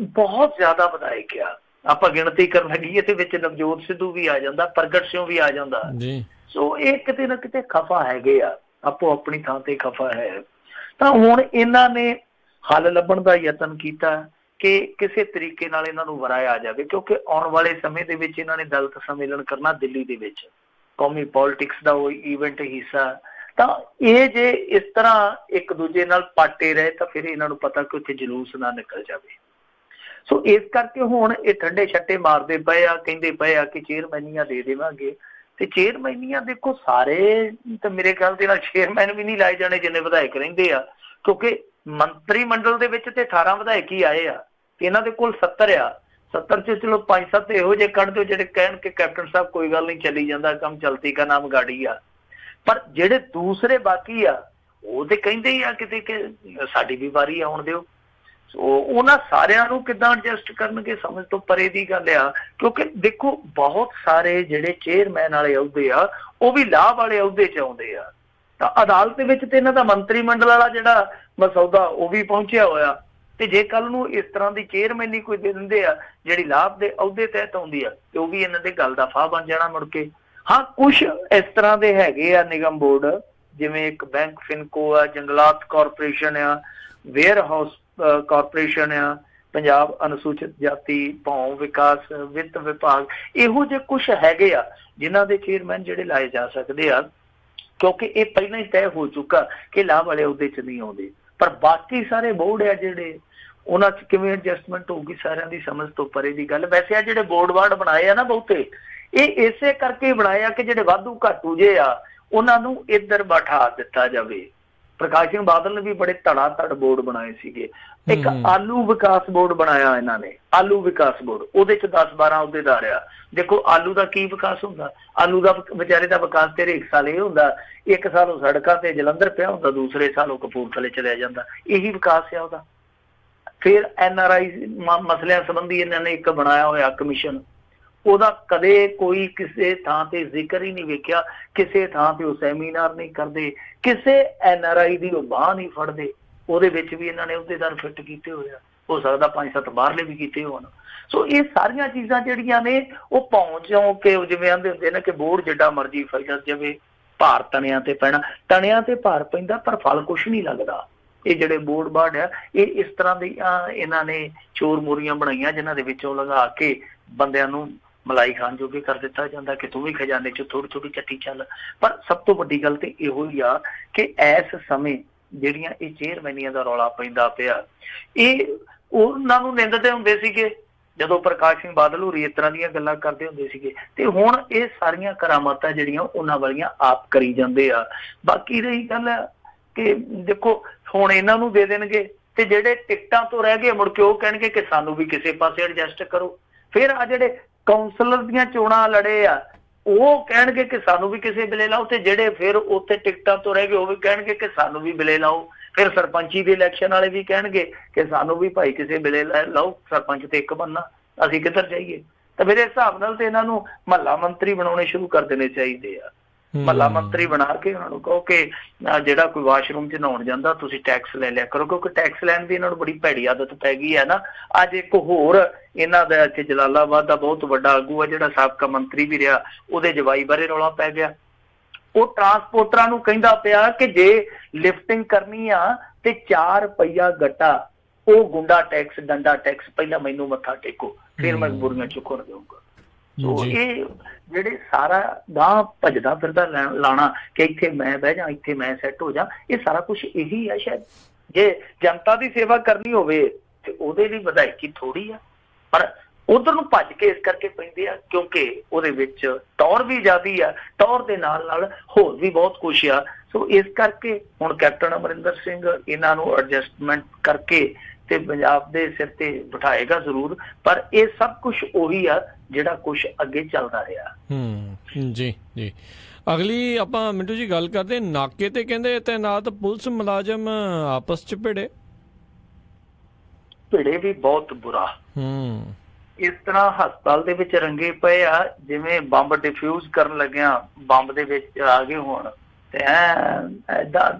ਬਹੁਤ ਜ਼ਿਆਦਾ ਵਿਧਾਇਕ ਆ। ਆਪਾਂ ਗਿਣਤੀ ਕਰਨ ਲੱਗੀਏ ਤੇ ਵਿੱਚ ਨਵਜੋਤ ਸਿੱਧੂ ਵੀ ਆ ਜਾਂਦਾ ਪ੍ਰਗਟ ਸਿੰਘ ਵੀ ਆ ਜਾਂਦਾ।
ਜੀ।
ਸੋ ਇਹ ਕਿਤੇ ਨਾ ਕਿਤੇ ਖਫਾ ਹੈਗੇ ਆ। ਆਪੋ ਆਪਣੀ ਥਾਂ ਤੇ ਖਫਾ ਹੈ। ਤਾਂ ਹੁਣ ਇਹਨਾਂ ਨੇ ਹੱਲ ਲੱਭਣ ਦਾ ਯਤਨ ਕੀਤਾ। ਕਿ ਕਿਸੇ ਤਰੀਕੇ ਨਾਲ ਇਹਨਾਂ ਨੂੰ ਵਰਾਇਆ ਜਾਵੇ, ਕਿਉਂਕਿ ਆਉਣ ਵਾਲੇ ਸਮੇਂ ਦੇ ਵਿੱਚ ਇਹਨਾਂ ਨੇ ਦਲਤ ਸੰਮੇਲਨ ਕਰਨਾ ਦਿੱਲੀ ਦੇ ਵਿੱਚ। ਕੌਮੀ ਪੋਲਿਟਿਕਸ ਦਾ ਉਹ ਇਵੈਂਟ ਹਿੱਸਾ। ਤਾਂ ਇਹ ਜੇ ਇਸ ਤਰ੍ਹਾਂ ਇੱਕ ਦੂਜੇ ਨਾਲ ਪਾਟੇ ਰਹੇ, ਤਾਂ ਫਿਰ ਇਹਨਾਂ ਨੂੰ ਪਤਾ ਕਿ ਉੱਥੇ ਜਲੂਸ ਨਾ ਨਿਕਲ ਜਾਵੇ। ਸੋ ਇਸ ਕਰਕੇ ਹੁਣ ਇਹ ਠੰਡੇ ਛੱਟੇ ਮਾਰਦੇ ਪਏ ਆ, ਕਹਿੰਦੇ ਪਏ ਆ ਕਿ ਚੇਅਰਮੈਨੀਆਂ ਦੇ ਦੇਵਾਂਗੇ। ਤੇ ਚੇਅਰਮੈਨੀਆਂ ਦੇਖੋ, ਸਾਰੇ ਤਾਂ ਮੇਰੇ ਖਿਆਲ ਦੇ ਨਾਲ ਚੇਅਰਮੈਨ ਵੀ ਨਹੀਂ ਲਾਏ ਜਾਣੇ, ਜਿੰਨੇ ਵਿਧਾਇਕ ਰਹਿੰਦੇ ਆ। ਕਿਉਂਕਿ ਮੰਤਰੀ ਮੰਡਲ ਦੇ ਵਿੱਚ ਤੇ 18 ਵਿਧਾਇਕ ਹੀ ਆਏ ਆ। ਤੇ ਇਹਨਾਂ ਦੇ ਕੋਲ 70 ਆ। 70 ਚ ਚਲੋ 5-7 ਇਹੋ ਜਿਹੇ ਕੱਢ ਦਿਓ ਜਿਹੜੇ ਕਹਿਣ ਕਿ ਕੈਪਟਨ ਸਾਹਿਬ ਕੋਈ ਗੱਲ ਨਹੀਂ ਚੱਲੀ ਜਾਂਦਾ, ਕੰਮ ਚਲਤੀ ਦਾ ਨਾਮ ਗਾੜੀ ਆ। ਪਰ ਜਿਹੜੇ ਦੂਸਰੇ ਬਾਕੀ ਆ, ਉਹ ਤੇ ਕਹਿੰਦੇ ਹੀ ਆ ਕਿਤੇ ਕਿ ਸਾਡੀ ਵੀ ਵਾਰੀ ਆਉਣ ਦਿਓ। ਸੋ ਉਹਨਾਂ ਸਾਰਿਆਂ ਨੂੰ ਕਿਦਾਂ ਐਡਜਸਟ ਕਰਨਗੇ ਸਮਝ ਤੋਂ ਪਰੇ ਦੀ ਗੱਲ ਆ। ਕਿਉਂਕਿ ਦੇਖੋ, ਬਹੁਤ ਸਾਰੇ ਜਿਹੜੇ ਚੇਅਰਮੈਨ ਵਾਲੇ ਅਹੁਦੇ ਆ, ਉਹ ਵੀ ਲਾਭ ਵਾਲੇ ਅਹੁਦੇ ਚ ਆਉਂਦੇ ਆ। ਤਾਂ ਅਦਾਲਤ ਦੇ ਵਿੱਚ ਤੇ ਇਹਨਾਂ ਦਾ ਮੰਤਰੀ ਮੰਡਲ ਵਾਲਾ ਜਿਹੜਾ ਮਸੌਦਾ ਉਹ ਵੀ ਪਹੁੰਚਿਆ ਹੋਇਆ। ਤੇ ਜੇ ਕੱਲ ਨੂੰ ਇਸ ਤਰ੍ਹਾਂ ਦੀ ਚੇਅਰਮੈਨੀ ਕੋਈ ਦੇ ਦਿੰਦੇ ਆ, ਜਿਹੜੀ ਲਾਭ ਦੇ ਅਹੁਦੇ ਤਹਿਤ ਆਉਂਦੀ ਆ, ਤੇ ਉਹ ਵੀ ਇਹਨਾਂ ਦੇ ਗੱਲ ਦਾ ਫਾਹ ਬਣ ਜਾਣਾ ਮੁੜ ਕੇ। ਹਾਂ ਕੁਝ ਇਸ ਤਰ੍ਹਾਂ ਦੇ ਹੈਗੇ ਆ ਨਿਗਮ ਬੋਰਡ, ਜਿਵੇਂ ਇੱਕ ਬੈਂਕ ਫਿਨਕੋ ਆ, ਜੰਗਲਾਤ ਕਾਰਪੋਰੇਸ਼ਨ ਆ ਵੇਅਰ ਹਾਊਸ ਕਾਰਪੋਰੇਸ਼ਨ ਆ, ਪੰਜਾਬ ਅਨੁਸੂਚਿਤ ਜਾਤੀ, ਭੌਂ ਵਿਕਾਸ, ਵਿੱਤ ਵਿਭਾਗ, ਇਹੋ ਜਿਹੇ ਕੁਝ ਹੈਗੇ ਆ, ਜਿਨ੍ਹਾਂ ਦੇ ਚੇਅਰਮੈਨ ਜਿਹੜੇ ਲਾਏ ਜਾ ਸਕਦੇ ਆ, ਕਿਉਂਕਿ ਇਹ ਪਹਿਲਾਂ ਹੀ ਤੈਅ ਹੋ ਚੁੱਕਾ ਕਿ ਲਾਭ ਵਾਲੇ ਉਹਦੇ ਚ ਨਹੀਂ ਆਉਂਦੇ। ਪਰ ਬਾਕੀ ਸਾਰੇ ਬੋਰਡ ਆ ਜਿਹੜੇ ਉਹਨਾਂ 'ਚ ਕਿਵੇਂ ਐਡਜਸਟਮੈਂਟ ਹੋਊਗੀ ਸਾਰਿਆਂ ਦੀ ਸਮਝ ਤੋਂ ਪਰੇ ਦੀ ਗੱਲ। ਵੈਸੇ ਆ ਜਿਹੜੇ ਬੋਰਡ ਵਾਰਡ ਬਣਾਏ ਆ ਨਾ ਬਹੁਤੇ ਇਹ ਇਸੇ ਕਰਕੇ ਬਣਾਇਆ ਕਿ ਜਿਹੜੇ ਵਾਧੂ ਘਾਟੂ ਜੇ ਆ ਉਹਨਾਂ ਨੂੰ ਇੱਧਰ ਬਿਠਾ ਦਿੱਤਾ ਜਾਵੇ। ਪ੍ਰਕਾਸ਼ ਸਿੰਘ ਬਾਦਲ ਨੇ ਵੀ ਬੜੇ ਧੜਾ ਧੜ ਬੋਰਡ ਬਣਾਏ ਸੀਗੇ। ਇੱਕ ਆਲੂ ਵਿਕਾਸ ਬੋਰਡ ਬਣਾਇਆ ਇਹਨਾਂ ਨੇ ਆਲੂ ਵਿਕਾਸ ਬੋਰਡ ਉਹਦੇ ਚ 10 12 ਅਹੁਦੇਦਾਰ ਆ। ਦੇਖੋ ਆਲੂ ਦਾ ਕੀ ਵਿਕਾਸ ਹੁੰਦਾ? ਆਲੂ ਦਾ ਵਿਚਾਰੇ ਦਾ ਵਿਕਾਸ ਤੇਰੇ ਇੱਕ ਸਾਲ ਇਹ ਹੁੰਦਾ ਇੱਕ ਸਾਲ ਉਹ ਸੜਕਾਂ ਤੇ ਜਲੰਧਰ ਪਿਆ ਹੁੰਦਾ ਦੂਸਰੇ ਸਾਲ ਉਹ ਕਪੂਰਥਲੇ ਚਲੇ ਜਾਂਦਾ। ਇਹੀ ਵਿਕਾਸ ਹੈ ਉਹਦਾ। ਫਿਰ ਐਨ ਆਰ ਆਈ ਮਸਲਿਆਂ ਸੰਬੰਧੀ ਇਹਨਾਂ ਨੇ ਇੱਕ ਬਣਾਇਆ ਹੋਇਆ ਕਮਿਸ਼ਨ ਉਹਦਾ ਕਦੇ ਕੋਈ ਕਿਸੇ ਥਾਂ ਤੇ ਜ਼ਿਕਰ ਹੀ ਨਹੀਂ ਵੇਖਿਆ, ਕਿਸੇ ਥਾਂ ਤੇ ਉਹ ਸੈਮੀਨਾਰ ਨਹੀਂ ਕਰਦੇ, ਕਿਸੇ ਐਨ ਆਰ ਆਈ ਦੀ ਉਹ ਬਾਹ ਨਹੀਂ ਫੜਦੇ। ਉਹਦੇ ਵਿੱਚ ਵੀ ਇਹਨਾਂ ਨੇ ਅਹੁਦੇਦਾਰ ਫਿੱਟ ਕੀਤੇ ਹੋਏ ਆ। ਹੋ ਸਕਦਾ ਪੰਜ ਸੱਤ ਬਾਹਰਲੇ ਵੀ ਕੀਤੇ ਹੋਣ। ਸੋ ਇਹ ਸਾਰੀਆਂ ਚੀਜ਼ਾਂ ਜਿਹੜੀਆਂ ਨੇ, ਉਹ ਪਹੁੰਚੋਂ ਕੇ ਜਿਵੇਂ ਆਂਦੇ ਹੁੰਦੇ ਨੇ ਕਿ ਬੋਰਡ ਜਿੱਡਾ ਮਰਜ਼ੀ ਫੈਲ ਜਾਵੇ, ਭਾਰ ਤਣਿਆਂ ਤੇ ਪੈਣਾ। ਤਣਿਆਂ ਤੇ ਭਾਰ ਪੈਂਦਾ, ਪਰ ਫਲ ਕੁਝ ਨਹੀਂ ਲੱਗਦਾ। ਇਹ ਜਿਹੜੇ ਬੋਰਡ ਬਾੜ ਆ, ਇਹ ਇਸ ਤਰ੍ਹਾਂ ਦੀ ਇਹਨਾਂ ਨੇ ਚੋਰ ਮੋਰੀਆਂ ਬਣਾਈਆਂ, ਜਿਨ੍ਹਾਂ ਦੇ ਵਿੱਚੋਂ ਲਗਾ ਕੇ ਬੰਦਿਆਂ ਨੂੰ ਮਲਾਈ ਖਾਨ ਜੋਗੇ ਕਰ ਦਿੱਤਾ ਜਾਂਦਾ ਕਿ ਤੂੰ ਵੀ ਖਜ਼ਾਨੇ 'ਚ ਥੋੜੀ ਥੋੜੀ ਚੱਟੀ ਚੱਲ। ਪਰ ਸਭ ਤੋਂ ਵੱਡੀ ਗੱਲ ਤੇ ਇਹੋ ਹੀ ਆ ਕਿ ਇਸ ਸਮੇਂ ਜਿਹੜੀਆਂ ਇਹ ਚੇਅਰਮੈਨੀਆਂ ਦਾ ਰੌਲਾ ਪੈਂਦਾ ਪਿਆ, ਇਹ ਉਹਨਾਂ ਨੂੰ ਨਿੰਦਦੇ ਹੁੰਦੇ ਸੀਗੇ। ਜਦੋਂ ਪ੍ਰਕਾਸ਼ ਸਿੰਘ ਬਾਦਲ ਹੋਰੀ ਇਸ ਤਰ੍ਹਾਂ ਦੀਆਂ ਗੱਲਾਂ ਕਰਦੇ ਹੁੰਦੇ ਸੀਗੇ, ਤੇ ਹੁਣ ਇਹ ਸਾਰੀਆਂ ਕਰਾਮਾਤਾਂ ਜਿਹੜੀਆਂ ਉਹਨਾਂ ਵਾਲੀਆਂ ਆਪ ਕਰੀ ਜਾਂਦੇ ਆ। ਬਾਕੀ ਰਹੀ ਗੱਲ ਕਿ ਦੇਖੋ, ਹੁਣ ਇਹਨਾਂ ਨੂੰ ਦੇ ਦੇਣਗੇ ਤੇ ਜਿਹੜੇ ਟਿਕਟਾਂ ਤੋਂ ਰਹਿ ਗਏ, ਮੁੜ ਕੇ ਉਹ ਕਹਿਣਗੇ ਕਿ ਸਾਨੂੰ ਵੀ ਕਿਸੇ ਪਾਸੇ ਐਡਜਸਟ ਕਰੋ। ਫਿਰ ਆ ਜਿਹੜੇ ਕਾਉਂਸਲਰ ਦੀਆਂ ਚੋਣਾਂ ਲੜੇ ਆ, ਉਹ ਕਹਿਣਗੇ ਕਿ ਸਾਨੂੰ ਵੀ ਕਿਸੇ ਬਿਲੇ ਲਾਓ ਤੇ ਜਿਹੜੇ ਫਿਰ ਉੱਥੇ ਟਿਕਟਾਂ ਤੋਂ ਰਹਿ ਗਏ, ਉਹ ਵੀ ਕਹਿਣਗੇ ਕਿ ਸਾਨੂੰ ਵੀ ਬਿਲੇ ਲਾਓ। ਫਿਰ ਸਰਪੰਚੀ ਦੇ ਇਲੈਕਸ਼ਨ ਵਾਲੇ ਵੀ ਕਹਿਣਗੇ ਕਿ ਸਾਨੂੰ ਵੀ ਭਾਈ ਕਿਸੇ ਬਿਲੇ ਲਾਓ, ਸਰਪੰਚ ਤੇ ਇੱਕ ਬੰਨਾ, ਅਸੀਂ ਕਿੱਧਰ ਜਾਈਏ? ਤਾਂ ਮੇਰੇ ਹਿਸਾਬ ਨਾਲ ਤੇ ਇਹਨਾਂ ਨੂੰ ਮਹੱਲਾ ਮੰਤਰੀ ਬਣਾਉਣੇ ਸ਼ੁਰੂ ਕਰ ਦੇਣੇ ਚਾਹੀਦੇ ਆ। ਮਹੱਲਾ ਮੰਤਰੀ ਬਣਾ ਕੇ ਉਹਨਾਂ ਨੂੰ ਕਹੋ ਕਿ ਜਿਹੜਾ ਕੋਈ ਵਾਸ਼ਰੂਮ 'ਚ ਨਹਾਉਣ ਜਾਂਦਾ ਤੁਸੀਂ ਟੈਕਸ ਲੈ ਲਿਆ ਕਰੋ ਕਿਉਂਕਿ ਟੈਕਸ ਲੈਣ ਦੀ ਇਹਨਾਂ ਨੂੰ ਬੜੀ ਭੈੜੀ ਆਦਤ ਪੈ ਗਈ ਹੈ ਨਾ। ਅੱਜ ਇੱਕ ਹੋਰ ਇਹਨਾਂ ਦਾ ਇੱਥੇ ਜਲਾਲਾਬਾਦ ਦਾ ਬਹੁਤ ਵੱਡਾ ਆਗੂ ਹੈ ਜਿਹੜਾ ਸਾਬਕਾ ਮੰਤਰੀ ਵੀ ਰਿਹਾ ਉਹਦੇ ਜਵਾਈ ਬਾਰੇ ਰੌਲਾ ਪੈ ਗਿਆ। ਉਹ ਟਰਾਂਸਪੋਰਟਰਾਂ ਨੂੰ ਕਹਿੰਦਾ ਪਿਆ ਕਿ ਜੇ ਲਿਫਟਿੰਗ ਕਰਨੀ ਆ ਤੇ 4 ਰੁਪਈਆ ਗੱਟਾ ਉਹ ਗੁੰਡਾ ਟੈਕਸ ਡੰਡਾ ਟੈਕਸ ਪਹਿਲਾਂ ਮੈਨੂੰ ਮੱਥਾ ਟੇਕੋ ਫਿਰ ਮੈਂ ਬੁਰੀਆਂ ਚੁੱਕਣ ਦੇਵਾਂਗਾ ਸੋ ਇਹ ਜਿਹੜੇ ਸਾਰਾ ਗਾਂ ਭਜਦਾ ਫਿਰਦਾ ਲਾਣਾ ਕਿ ਇੱਥੇ ਮੈਂ ਬਹਿ ਜਾ ਇੱਥੇ ਮੈਂ ਸੈੱਟ ਹੋ ਜਾ ਇਹ ਸਾਰਾ ਕੁਝ ਇਹੀ ਹੈ ਸ਼ਾਇਦ। ਜੇ ਜਨਤਾ ਦੀ ਸੇਵਾ ਕਰਨੀ ਹੋਵੇ ਤੇ ਉਹਦੇ ਲਈ ਵਧਾਈ ਥੋੜੀ ਆ। ਪਰ ਉਧਰ ਨੂੰ ਭੱਜ ਕੇ ਇਸ ਕਰਕੇ ਪੈਂਦੇ ਆ ਕਿਉਂਕਿ ਉਹਦੇ ਵਿੱਚ ਟੌਰ ਵੀ ਜ਼ਿਆਦੀ ਆ ਟੌਰ ਦੇ ਨਾਲ ਨਾਲ ਹੋਰ ਵੀ ਬਹੁਤ ਕੁਝ ਆ। ਸੋ ਇਸ ਕਰਕੇ ਹੁਣ ਕੈਪਟਨ ਅਮਰਿੰਦਰ ਸਿੰਘ ਇਹਨਾਂ ਨੂੰ ਐਡਜਸਟਮੈਂਟ ਕਰਕੇ ਤੇ ਪੰਜਾਬ ਦੇ ਸਿਰ ਤੇ ਬਿਠਾਏਗਾ ਜ਼ਰੂਰ ਪਰ ਇਹ ਸਭ ਕੁਝ ਉਹੀ ਆ ਜਿਹੜਾ ਕੁਝ ਅੱਗੇ ਚੱਲਦਾ ਰਿਹਾ।
ਹੂੰ ਜੀ ਜੀ। ਅਗਲੀ ਆਪਾਂ ਮਿੰਟੂ ਜੀ ਗੱਲ ਕਰਦੇ ਨਾਕੇ ਤੇ ਕਹਿੰਦੇ ਤੈਨਾਤ ਪੁਲਿਸ ਮੁਲਾਜ਼ਮ ਆਪਸ ਚ ਭਿੜੇ।
ਭਿੜੇ ਵੀ ਬਹੁਤ ਬੁਰਾ।
ਹੂੰ।
ਇਸ ਤਰ੍ਹਾਂ ਹਸਪਤਾਲ ਦੇ ਵਿੱਚ ਰੰਗੇ ਪਏ ਆ ਜਿਵੇਂ ਬੰਬ ਡਿਫਿਊਜ਼ ਕਰਨ ਲੱਗਿਆ ਬੰਬ ਦੇ ਵਿੱਚ ਆ ਗਏ ਹੋਣ। ਤੇ ਐਦਾਂ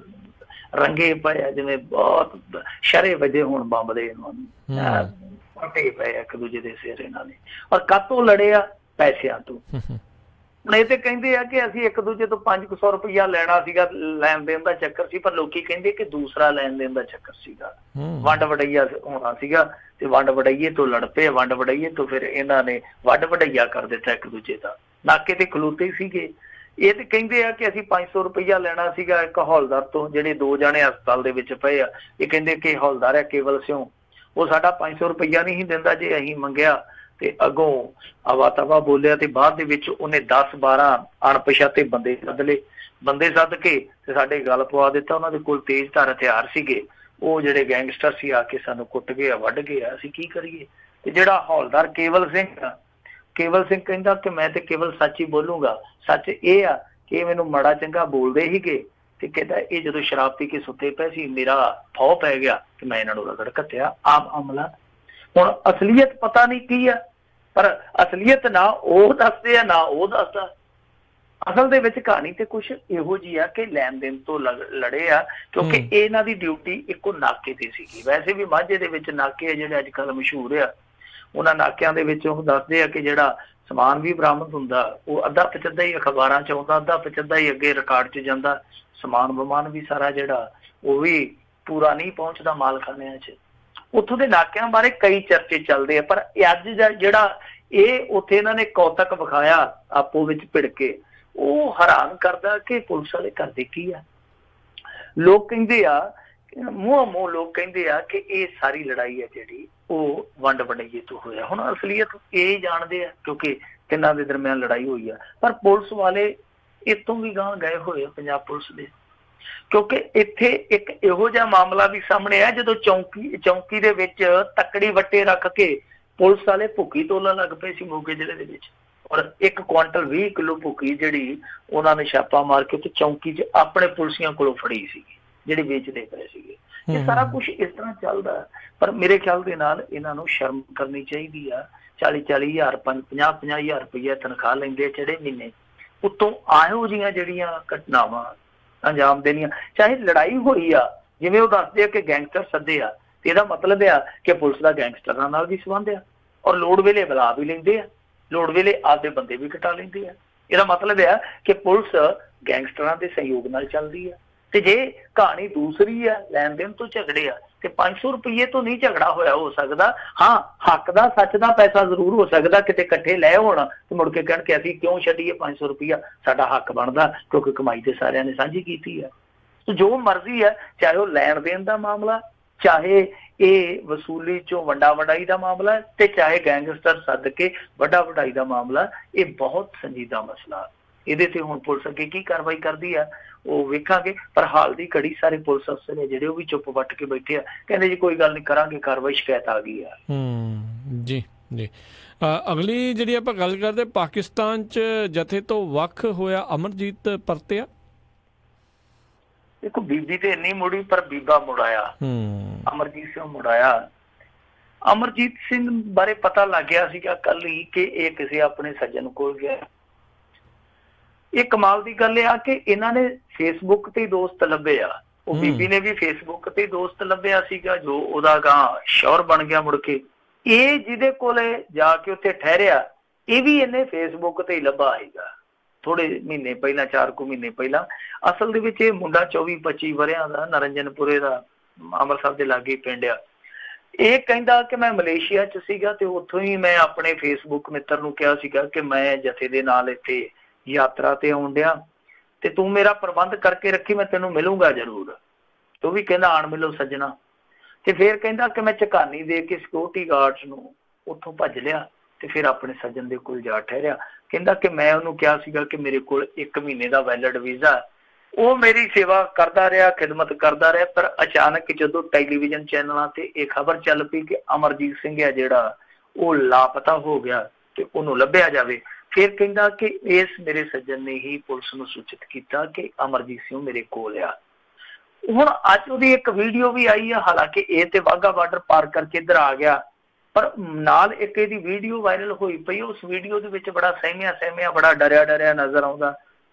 ਰੰਗੇ ਪਏ ਜਿਵੇਂ ਬਹੁਤ ਸ਼ਰੇ ਵਜੇ ਹੁਣ ਬੰਬ ਦੇ। ਇਹਨਾਂ ਨੂੰ ਪਟੇ ਪਏ ਇੱਕ ਦੂਜੇ ਦੇ ਸਿਰ ਇਹਨਾਂ ਨੇ। ਔਰ ਕਾਤੋਂ ਲੜੇ ਆ ਪੈਸਿਆਂ ਤੋਂ। ਹੁਣ ਇਹ ਤੇ ਕਹਿੰਦੇ ਆ ਕਿ ਅਸੀਂ ਇੱਕ ਦੂਜੇ ਤੋਂ 500 ਰੁਪਇਆ ਲੈਣਾ ਸੀਗਾ ਲੈਣ ਦੇਣ ਦਾ ਚੱਕਰ ਸੀ ਪਰ ਲੋਕੀ ਕਹਿੰਦੇ ਕਿ ਦੂਸਰਾ ਲੈਣ ਦੇਣ ਦਾ ਚੱਕਰ ਸੀਗਾ। ਵੰਡ ਵਡਈਆ ਹੋਣਾ ਸੀਗਾ ਤੇ ਵੰਡ ਵਡਈਏ ਤੋਂ ਲੜ ਪਏ ਵੰਡ ਵਡਈਏ ਤੋਂ ਫਿਰ ਇਹਨਾਂ ਨੇ ਵੱਡ ਵਡਈਆ ਕਰ ਦਿੱਤਾ ਇੱਕ ਦੂਜੇ ਦਾ। ਨਾਕੇ ਤੇ ਖਲੋਤੇ ਸੀਗੇ। ਇਹ ਤੇ ਕਹਿੰਦੇ ਆ ਕਿ ਅਸੀਂ 500 ਰੁਪਇਆ ਲੈਣਾ ਸੀਗਾ ਇੱਕ ਹੌਲਦਾਰ ਤੋਂ ਜਿਹੜੇ ਦੋ ਜਣੇ ਹਸਪਤਾਲ ਦੇ ਵਿੱਚ ਪਏ ਆ। ਇਹ ਕਹਿੰਦੇ ਕਿ ਹੌਲਦਾਰ ਹੈ ਕੇਵਲ ਸਿਉ। ਉਹ ਸਾਡਾ 500 ਰੁਪਇਆ ਨਹੀਂ ਦਿੰਦਾ ਜੇ ਅਸੀਂ ਮੰਗਿਆ। ਤੇ ਅਗੋਂ ਆਵਾ ਤਵਾ ਬੋਲਿਆ ਤੇ ਬਾਅਦ ਦੇ ਵਿੱਚ ਉਹਨੇ 10 12 ਅਣਪਛਾਤੇ ਬੰਦੇ ਸੱਦ ਲਏ। ਬੰਦੇ ਸੱਦ ਕੇ ਤੇ ਸਾਡੇ ਗੱਲ ਪਵਾ ਦਿੱਤਾ। ਉਹਨਾਂ ਦੇ ਕੋਲ ਤੇਜ਼ ਧਾਰ ਹਥਿਆਰ ਸੀਗੇ। ਉਹ ਜਿਹੜੇ ਗੈਂਗਸਟਰ ਸੀ ਆ ਕੇ ਸਾਨੂੰ ਕੁੱਟ ਗਏ ਵੱਢ ਗਏ ਅਸੀਂ ਕੀ ਕਰੀਏ? ਤੇ ਜਿਹੜਾ ਹੌਲਦਾਰ ਕੇਵਲ ਸਿੰਘ ਕੇਵਲ ਸਿੰਘ ਕਹਿੰਦਾ ਕਿ ਮੈਂ ਤੇ ਕੇਵਲ ਸੱਚ ਹੀ ਬੋਲੂਗਾ। ਸੱਚ ਇਹ ਆ ਕਿ ਮੈਨੂੰ ਮੜਾ ਚੰਗਾ ਬੋਲਦੇ ਹੀਗੇ ਤੇ ਕਹਿੰਦਾ ਇਹ ਜਦੋਂ ਸ਼ਰਾਬ ਪੀ ਕੇ ਸੁੱਤੇ ਪਏ ਸੀ ਮੇਰਾ ਫੌ ਪੈ ਗਿਆ ਕਿ ਮੈਂ ਇਹਨਾਂ ਨੂੰ ਰਗੜ ਕੱਤਿਆ ਆਪ ਅਮਲਾ। ਹੁਣ ਅਸਲੀਅਤ ਪਤਾ ਨਹੀਂ ਕੀ ਆ ਪਰ ਅਸਲੀਅਤ ਨਾ ਉਹ ਦੱਸਦੇ ਆ ਨਾ ਉਹ ਦੱਸਦਾ। ਅਸਲ ਦੇ ਵਿੱਚ ਕਹਾਣੀ ਤੇ ਕੁਝ ਇਹੋ ਜੀ ਆ ਕਿ ਲੈਣ ਦੇਣ ਤੋਂ ਲੜੇ ਆ ਕਿਉਂਕਿ ਇਹਨਾਂ ਦੀ ਡਿਊਟੀ ਇੱਕੋ ਨਾਕੇ ਤੇ ਸੀਗੀ। ਵੈਸੇ ਵੀ ਮਾਝੇ ਦੇ ਵਿੱਚ ਨਾਕੇ ਜਿਹੜੇ ਅੱਜ ਕੱਲ ਮਸ਼ਹੂਰ ਆ। ਉਹਨਾਂ ਨਾਕਿਆਂ ਦੇ ਵਿੱਚ ਉਹ ਦੱਸਦੇ ਆ ਕਿ ਜਿਹੜਾ ਸਮਾਨ ਵੀ ਬਰਾਮਦ ਹੁੰਦਾ, ਉਹ ਅੱਧਾ ਪਚੱਦਾ ਹੀ ਅਖਬਾਰਾਂ 'ਚ ਆਉਂਦਾ, ਅੱਧਾ ਪਚੱਦਾ ਹੀ ਅੱਗੇ ਰਿਕਾਰਡ 'ਚ ਜਾਂਦਾ, ਸਮਾਨ ਬਮਾਨ ਵੀ ਸਾਰਾ ਜਿਹੜਾ, ਉਹ ਵੀ ਪੂਰਾ ਨਹੀਂ ਪਹੁੰਚਦਾ ਮਾਲਖਾਨਿਆਂ 'ਚ। ਉੱਥੋਂ ਦੇ ਨਾਕਿਆਂ ਬਾਰੇ ਕਈ ਚਰਚੇ ਚੱਲਦੇ ਆ, ਪਰ ਅੱਜ ਜਿਹੜਾ ਇਹ ਉੱਥੇ ਇਹਨਾਂ ਨੇ ਕੌਤਕ ਵਿਖਾਇਆ ਆਪੋ ਵਿੱਚ ਭਿੜ ਕੇ, ਉਹ ਹੈਰਾਨ ਕਰਦਾ ਕਿ ਪੁਲਿਸ ਵਾਲੇ ਕਰਦੇ ਕੀ ਆ? ਲੋਕ ਕਹਿੰਦੇ ਆ, ਮੂੰਹ ਮੂੰਹ ਲੋਕ ਕਹਿੰਦੇ ਆ ਕਿ ਇਹ ਸਾਰੀ ਲੜਾਈ ਹੈ ਜਿਹੜੀ ਉਹ ਵੰਡ ਵੰਡਈਏ ਤੋਂ ਹੋਇਆ। ਹੁਣ ਅਸਲੀਅਤ ਇਹ ਜਾਣਦੇ ਆ, ਕਿਉਂਕਿ ਤਿੰਨਾਂ ਦੇ ਦਰਮਿਆਨ ਲੜਾਈ ਹੋਈ ਆ। ਪਰ ਪੁਲਿਸ ਵਾਲੇ ਇਤੋਂ ਵੀ ਗਾਂ ਗਏ ਹੋਏ ਪੰਜਾਬ ਪੁਲਿਸ ਦੇ। ਕਿਉਂਕਿ ਇੱਥੇ ਇੱਕ ਇਹੋ ਜਿਹਾ ਮਾਮਲਾ ਵੀ ਸਾਹਮਣੇ ਆ ਜਦੋਂ ਚੌਂਕੀ ਚੌਂਕੀ ਦੇ ਵਿੱਚ ਤੱਕੜੀ ਵੱਟੇ ਰੱਖ ਕੇ ਪੁਲਿਸ ਵਾਲੇ ਭੁੱਕੀ ਤੋਲਣ ਲੱਗ ਪਏ ਸੀ ਮੋਗੇ ਜ਼ਿਲ੍ਹੇ ਦੇ ਵਿੱਚ। ਔਰ ਇੱਕ ਕੁਆਂਟਲ 20 ਕਿਲੋ ਭੁੱਕੀ ਜਿਹੜੀ ਉਹਨਾਂ ਨੇ ਛਾਪਾ ਮਾਰ ਕੇ ਤੇ ਚੌਂਕੀ 'ਚ ਆਪਣੇ ਪੁਲਸੀਆਂ ਕੋਲੋਂ ਫੜੀ ਸੀ ਜਿਹੜੇ ਵੇਚਦੇ ਪਏ ਸੀਗੇ। ਇਹ ਸਾਰਾ ਕੁਝ ਇਸ ਤਰ੍ਹਾਂ ਚੱਲਦਾ ਪਰ ਮੇਰੇ ਖਿਆਲ ਦੇ ਨਾਲ ਇਹਨਾਂ ਨੂੰ ਸ਼ਰਮ ਕਰਨੀ ਚਾਹੀਦੀ ਆ। 40 40000 50 50000 ਰੁਪਏ ਤਨਖਾਹ ਲੈਂਦੇ ਜਿਹੜੇ ਮਹੀਨੇ। ਉਤੋਂ ਆਇਓ ਜੀਆਂ ਜਿਹੜੀਆਂ ਘਟਨਾਵਾਂ ਅੰਜਾਮ ਦੇਣੀਆਂ। ਚਾਹੇ ਲੜਾਈ ਹੋਈ ਆ ਜਿਵੇਂ ਉਹ ਦੱਸਦੇ ਆ ਕਿ ਗੈਂਗਸਟਰ ਸੱਦੇ ਆ ਇਹਦਾ ਮਤਲਬ ਆ ਕਿ ਪੁਲਿਸ ਦਾ ਗੈਂਗਸਟਰਾਂ ਨਾਲ ਵੀ ਸੰਬੰਧ ਆ। ਔਰ ਲੋੜ ਵੇਲੇ ਬੁਲਾ ਵੀ ਲੈਂਦੇ ਆ। ਲੋੜ ਵੇਲੇ ਆਪਦੇ ਬੰਦੇ ਵੀ ਘਟਾ ਲੈਂਦੇ ਆ। ਇਹਦਾ ਮਤਲਬ ਆ ਕਿ ਪੁਲਿਸ ਗੈਂਗਸਟਰਾਂ ਦੇ ਸਹਿਯੋਗ ਨਾਲ ਚੱਲਦੀ ਆ। ਤੇ ਜੇ ਕਹਾਣੀ ਦੂਸਰੀ ਆ, ਲੈਣ ਦੇਣ ਤੋਂ ਝਗੜੇ ਆ, ਤੇ 500 ਰੁਪਏ ਤੋਂ ਨਹੀਂ ਝਗੜਾ ਹੋਇਆ ਹੋ ਸਕਦਾ, ਹਾਂ, ਹੱਕ ਦਾ, ਸੱਚ ਦਾ ਪੈਸਾ ਜ਼ਰੂਰ ਹੋ ਸਕਦਾ, ਕਿਤੇ ਇਕੱਠੇ ਲੈ ਹੋਣ ਤੇ ਮੁੜ ਕੇ ਕਹਿਣ ਕਿ ਅਸੀਂ ਕਿਉਂ ਛੱਡੀਏ 500 ਰੁਪਇਆ ਸਾਡਾ ਹੱਕ ਬਣਦਾ, ਕਿਉਂਕਿ ਕਮਾਈ ਤੇ ਸਾਰਿਆਂ ਨੇ ਸਾਂਝੀ ਕੀਤੀ ਆ। ਤੇ ਜੋ ਮਰਜ਼ੀ ਹੈ ਚਾਹੇ ਉਹ ਲੈਣ ਦੇਣ ਦਾ ਮਾਮਲਾ, ਚਾਹੇ ਇਹ ਵਸੂਲੀ ਚੋਂ ਵੱਡਾ ਵਡਾਈ ਦਾ ਮਾਮਲਾ, ਤੇ ਚਾਹੇ ਗੈਂਗਸਟਰ ਸੱਦ ਕੇ ਵੱਡਾ ਵਡਾਈ ਦਾ ਮਾਮਲਾ, ਇਹ ਬਹੁਤ ਸੰਜੀਦਾ ਮਸਲਾ ਇਹਦੇ ਤੇ ਹੁਣ ਪੁਲਿਸ ਅੱਗੇ ਕੀ ਕਾਰਵਾਈ ਕਰਦੀ ਆ ਉਹ ਵੇਖਾਂਗੇ। ਪਰ ਹਾਲ ਦੀ ਘੜੀ ਸਾਰੇ ਪੁਲਿਸ ਅਫਸਰ ਨੇ ਜਿਹੜੇ ਉਹ ਵੀ ਚੁੱਪ ਵੱਟ ਕੇ ਬੈਠੇ ਆ ਕਹਿੰਦੇ ਜੀ ਕੋਈ ਗੱਲ ਨਹੀਂ ਕਰਾਂਗੇ ਕਾਰਵਾਈ ਸ਼ਿਕਾਇਤ ਆ ਗਈ ਆ।
ਹੂੰ ਜੀ ਜੀ। ਅਗਲੀ ਜਿਹੜੀ ਆਪਾਂ ਗੱਲ ਕਰਦੇ ਪਾਕਿਸਤਾਨ ਚ ਜਥੇ ਤੋਂ ਵੱਖ ਹੋਇਆ ਅਮਰਜੀਤ ਪਰਤਿਆ?
ਦੇਖੋ ਬੀਬੀ ਤੇ ਇੰਨੀ ਮੁੜੀ ਪਰ ਬੀਬਾ ਮੁੜਾਇਆ
ਹੂੰ।
ਅਮਰਜੀਤ ਸਿੰਘ ਮੁੜਾਇਆ ਅਮਰਜੀਤ ਸਿੰਘ ਬਾਰੇ ਪਤਾ ਲੱਗ ਗਿਆ ਸੀਗਾ ਕੱਲ ਹੀ ਕਿ ਇਹ ਕਿਸੇ ਆਪਣੇ ਸੱਜਣ ਕੋਲ ਗਿਆ। ਇਹ ਕਮਾਲ ਦੀ ਗੱਲ ਆ ਕਿ ਇਹਨਾਂ ਨੇ ਫੇਸਬੁੱਕ ਤੇ ਦੋਸਤ ਲੱਭੇ ਆ ਉਹ ਬੀਬੀ ਨੇ ਵੀ ਫੇਸਬੁੱਕ ਤੇ ਦੋਸਤ ਲੱਭਿਆ ਸੀਗਾ ਜੋ ਉਹਦਾ ਗਾਂ ਸ਼ੌਰ ਬਣ ਗਿਆ ਮੁੜ ਕੇ। ਇਹ ਜਿਹਦੇ ਕੋਲੇ ਜਾ ਕੇ ਉੱਥੇ ਠਹਿਰਿਆ ਇਹ ਵੀ ਇਹਨੇ ਫੇਸਬੁੱਕ ਤੇ ਹੀ ਲੱਭਾ ਹੈਗਾ ਥੋੜੇ ਮਹੀਨੇ ਪਹਿਲਾਂ 4 ਕੁ ਮਹੀਨੇ ਪਹਿਲਾਂ। ਅਸਲ ਦੇ ਵਿੱਚ ਇਹ ਮੁੰਡਾ 24 25 ਵਰਿਆਂ ਦਾ ਨਰਨਜਨਪੁਰੇ ਦਾ ਅੰਮ੍ਰਿਤਸਰ ਦੇ ਲਾਗੇ ਪਿੰਡ ਆ। ਇਹ ਕਹਿੰਦਾ ਕਿ ਮੈਂ ਮਲੇਸ਼ੀਆ 'ਚ ਸੀਗਾ ਤੇ ਉੱਥੋਂ ਹੀ ਮੈਂ ਆਪਣੇ ਫੇਸਬੁੱਕ ਮਿੱਤਰ ਨੂੰ ਕਿਹਾ ਸੀਗਾ ਕਿ ਮੈਂ ਜਥੇ ਦੇ ਨਾਲ ਇੱਥੇ ਯਾਤਰਾ ਤੇ ਆਉਣ ਡਿਆ ਤੇ ਤੂੰ ਮੇਰਾ ਪ੍ਰਬੰਧ ਕਰਕੇ ਰੱਖੀ, ਮੈਂ ਤੈਨੂੰ ਮਿਲੂੰਗਾ ਜ਼ਰੂਰ। ਤੂੰ ਵੀ ਕਹਿੰਦਾ, ਆਣ ਮਿਲੋ ਸੱਜਣਾ। ਤੇ ਫਿਰ ਕਹਿੰਦਾ ਕਿ ਮੈਂ ਚਕਾਨੀ ਦੇ ਕੇ ਸਿਕਿਉਰਿਟੀ ਗਾਰਡਸ ਨੂੰ ਉੱਥੋਂ ਭੱਜ ਲਿਆ ਤੇ ਫਿਰ ਆਪਣੇ ਸੱਜਣ ਦੇ ਕੋਲ ਜਾ ਠਹਿਰਿਆ। ਕਹਿੰਦਾ ਕਿ ਮੈਂ ਉਹਨੂੰ ਕਿਹਾ ਸੀਗਾ ਕਿ ਮੇਰੇ ਕੋਲ 1 ਮਹੀਨੇ ਦਾ ਵੈਲਿਡ ਵੀਜ਼ਾ ਉਹ ਮੇਰੀ ਸੇਵਾ ਕਰਦਾ ਰਿਹਾ, ਖਿਦਮਤ ਕਰਦਾ ਰਿਹਾ, ਪਰ ਅਚਾਨਕ ਜਦੋਂ ਟੈਲੀਵਿਜ਼ਨ ਚੈਨਲਾਂ ਤੇ ਇਹ ਖਬਰ ਚੱਲ ਪਈ ਕਿ ਅਮਰਜੀਤ ਸਿੰਘ ਹੈ ਜਿਹੜਾ, ਉਹ ਲਾਪਤਾ ਹੋ ਗਿਆ ਤੇ ਉਹਨੂੰ ਲੱਭਿਆ ਜਾਵੇ। ਫਿਰ ਕਹਿੰਦਾ ਕਿ ਇਸ ਮੇਰੇ ਸੱਜਣ ਨੇ ਹੀ ਪੁਲਿਸ ਨੂੰ ਸੂਚਿਤ ਕੀਤਾ ਕਿ ਅਮਰਜੀਤ ਸਿੰਘ ਮੇਰੇ ਕੋਲ ਆ। ਹੁਣ ਅੱਜ ਉਹਦੀ ਇੱਕ ਵੀਡੀਓ ਵੀ ਆਈ ਆ, ਹਾਲਾਂਕਿ ਇਹ ਤੇ ਵਾਗਾ ਬਾਰਡਰ ਪਾਰ ਕਰਕੇ ਇੱਧਰ ਆ ਗਿਆ, ਪਰ ਨਾਲ ਇੱਕ ਇਹਦੀ ਵੀਡੀਓ ਵਾਇਰਲ ਹੋਈ ਪਈ ਉਸ ਵੀਡੀਓ ਦੇ ਵਿੱਚ ਬੜਾ ਸਹਿਮਿਆ ਸਹਿਮਿਆ, ਬੜਾ ਡਰਿਆ ਡਰਿਆ ਨਜ਼ਰ ਆਉਂਦਾ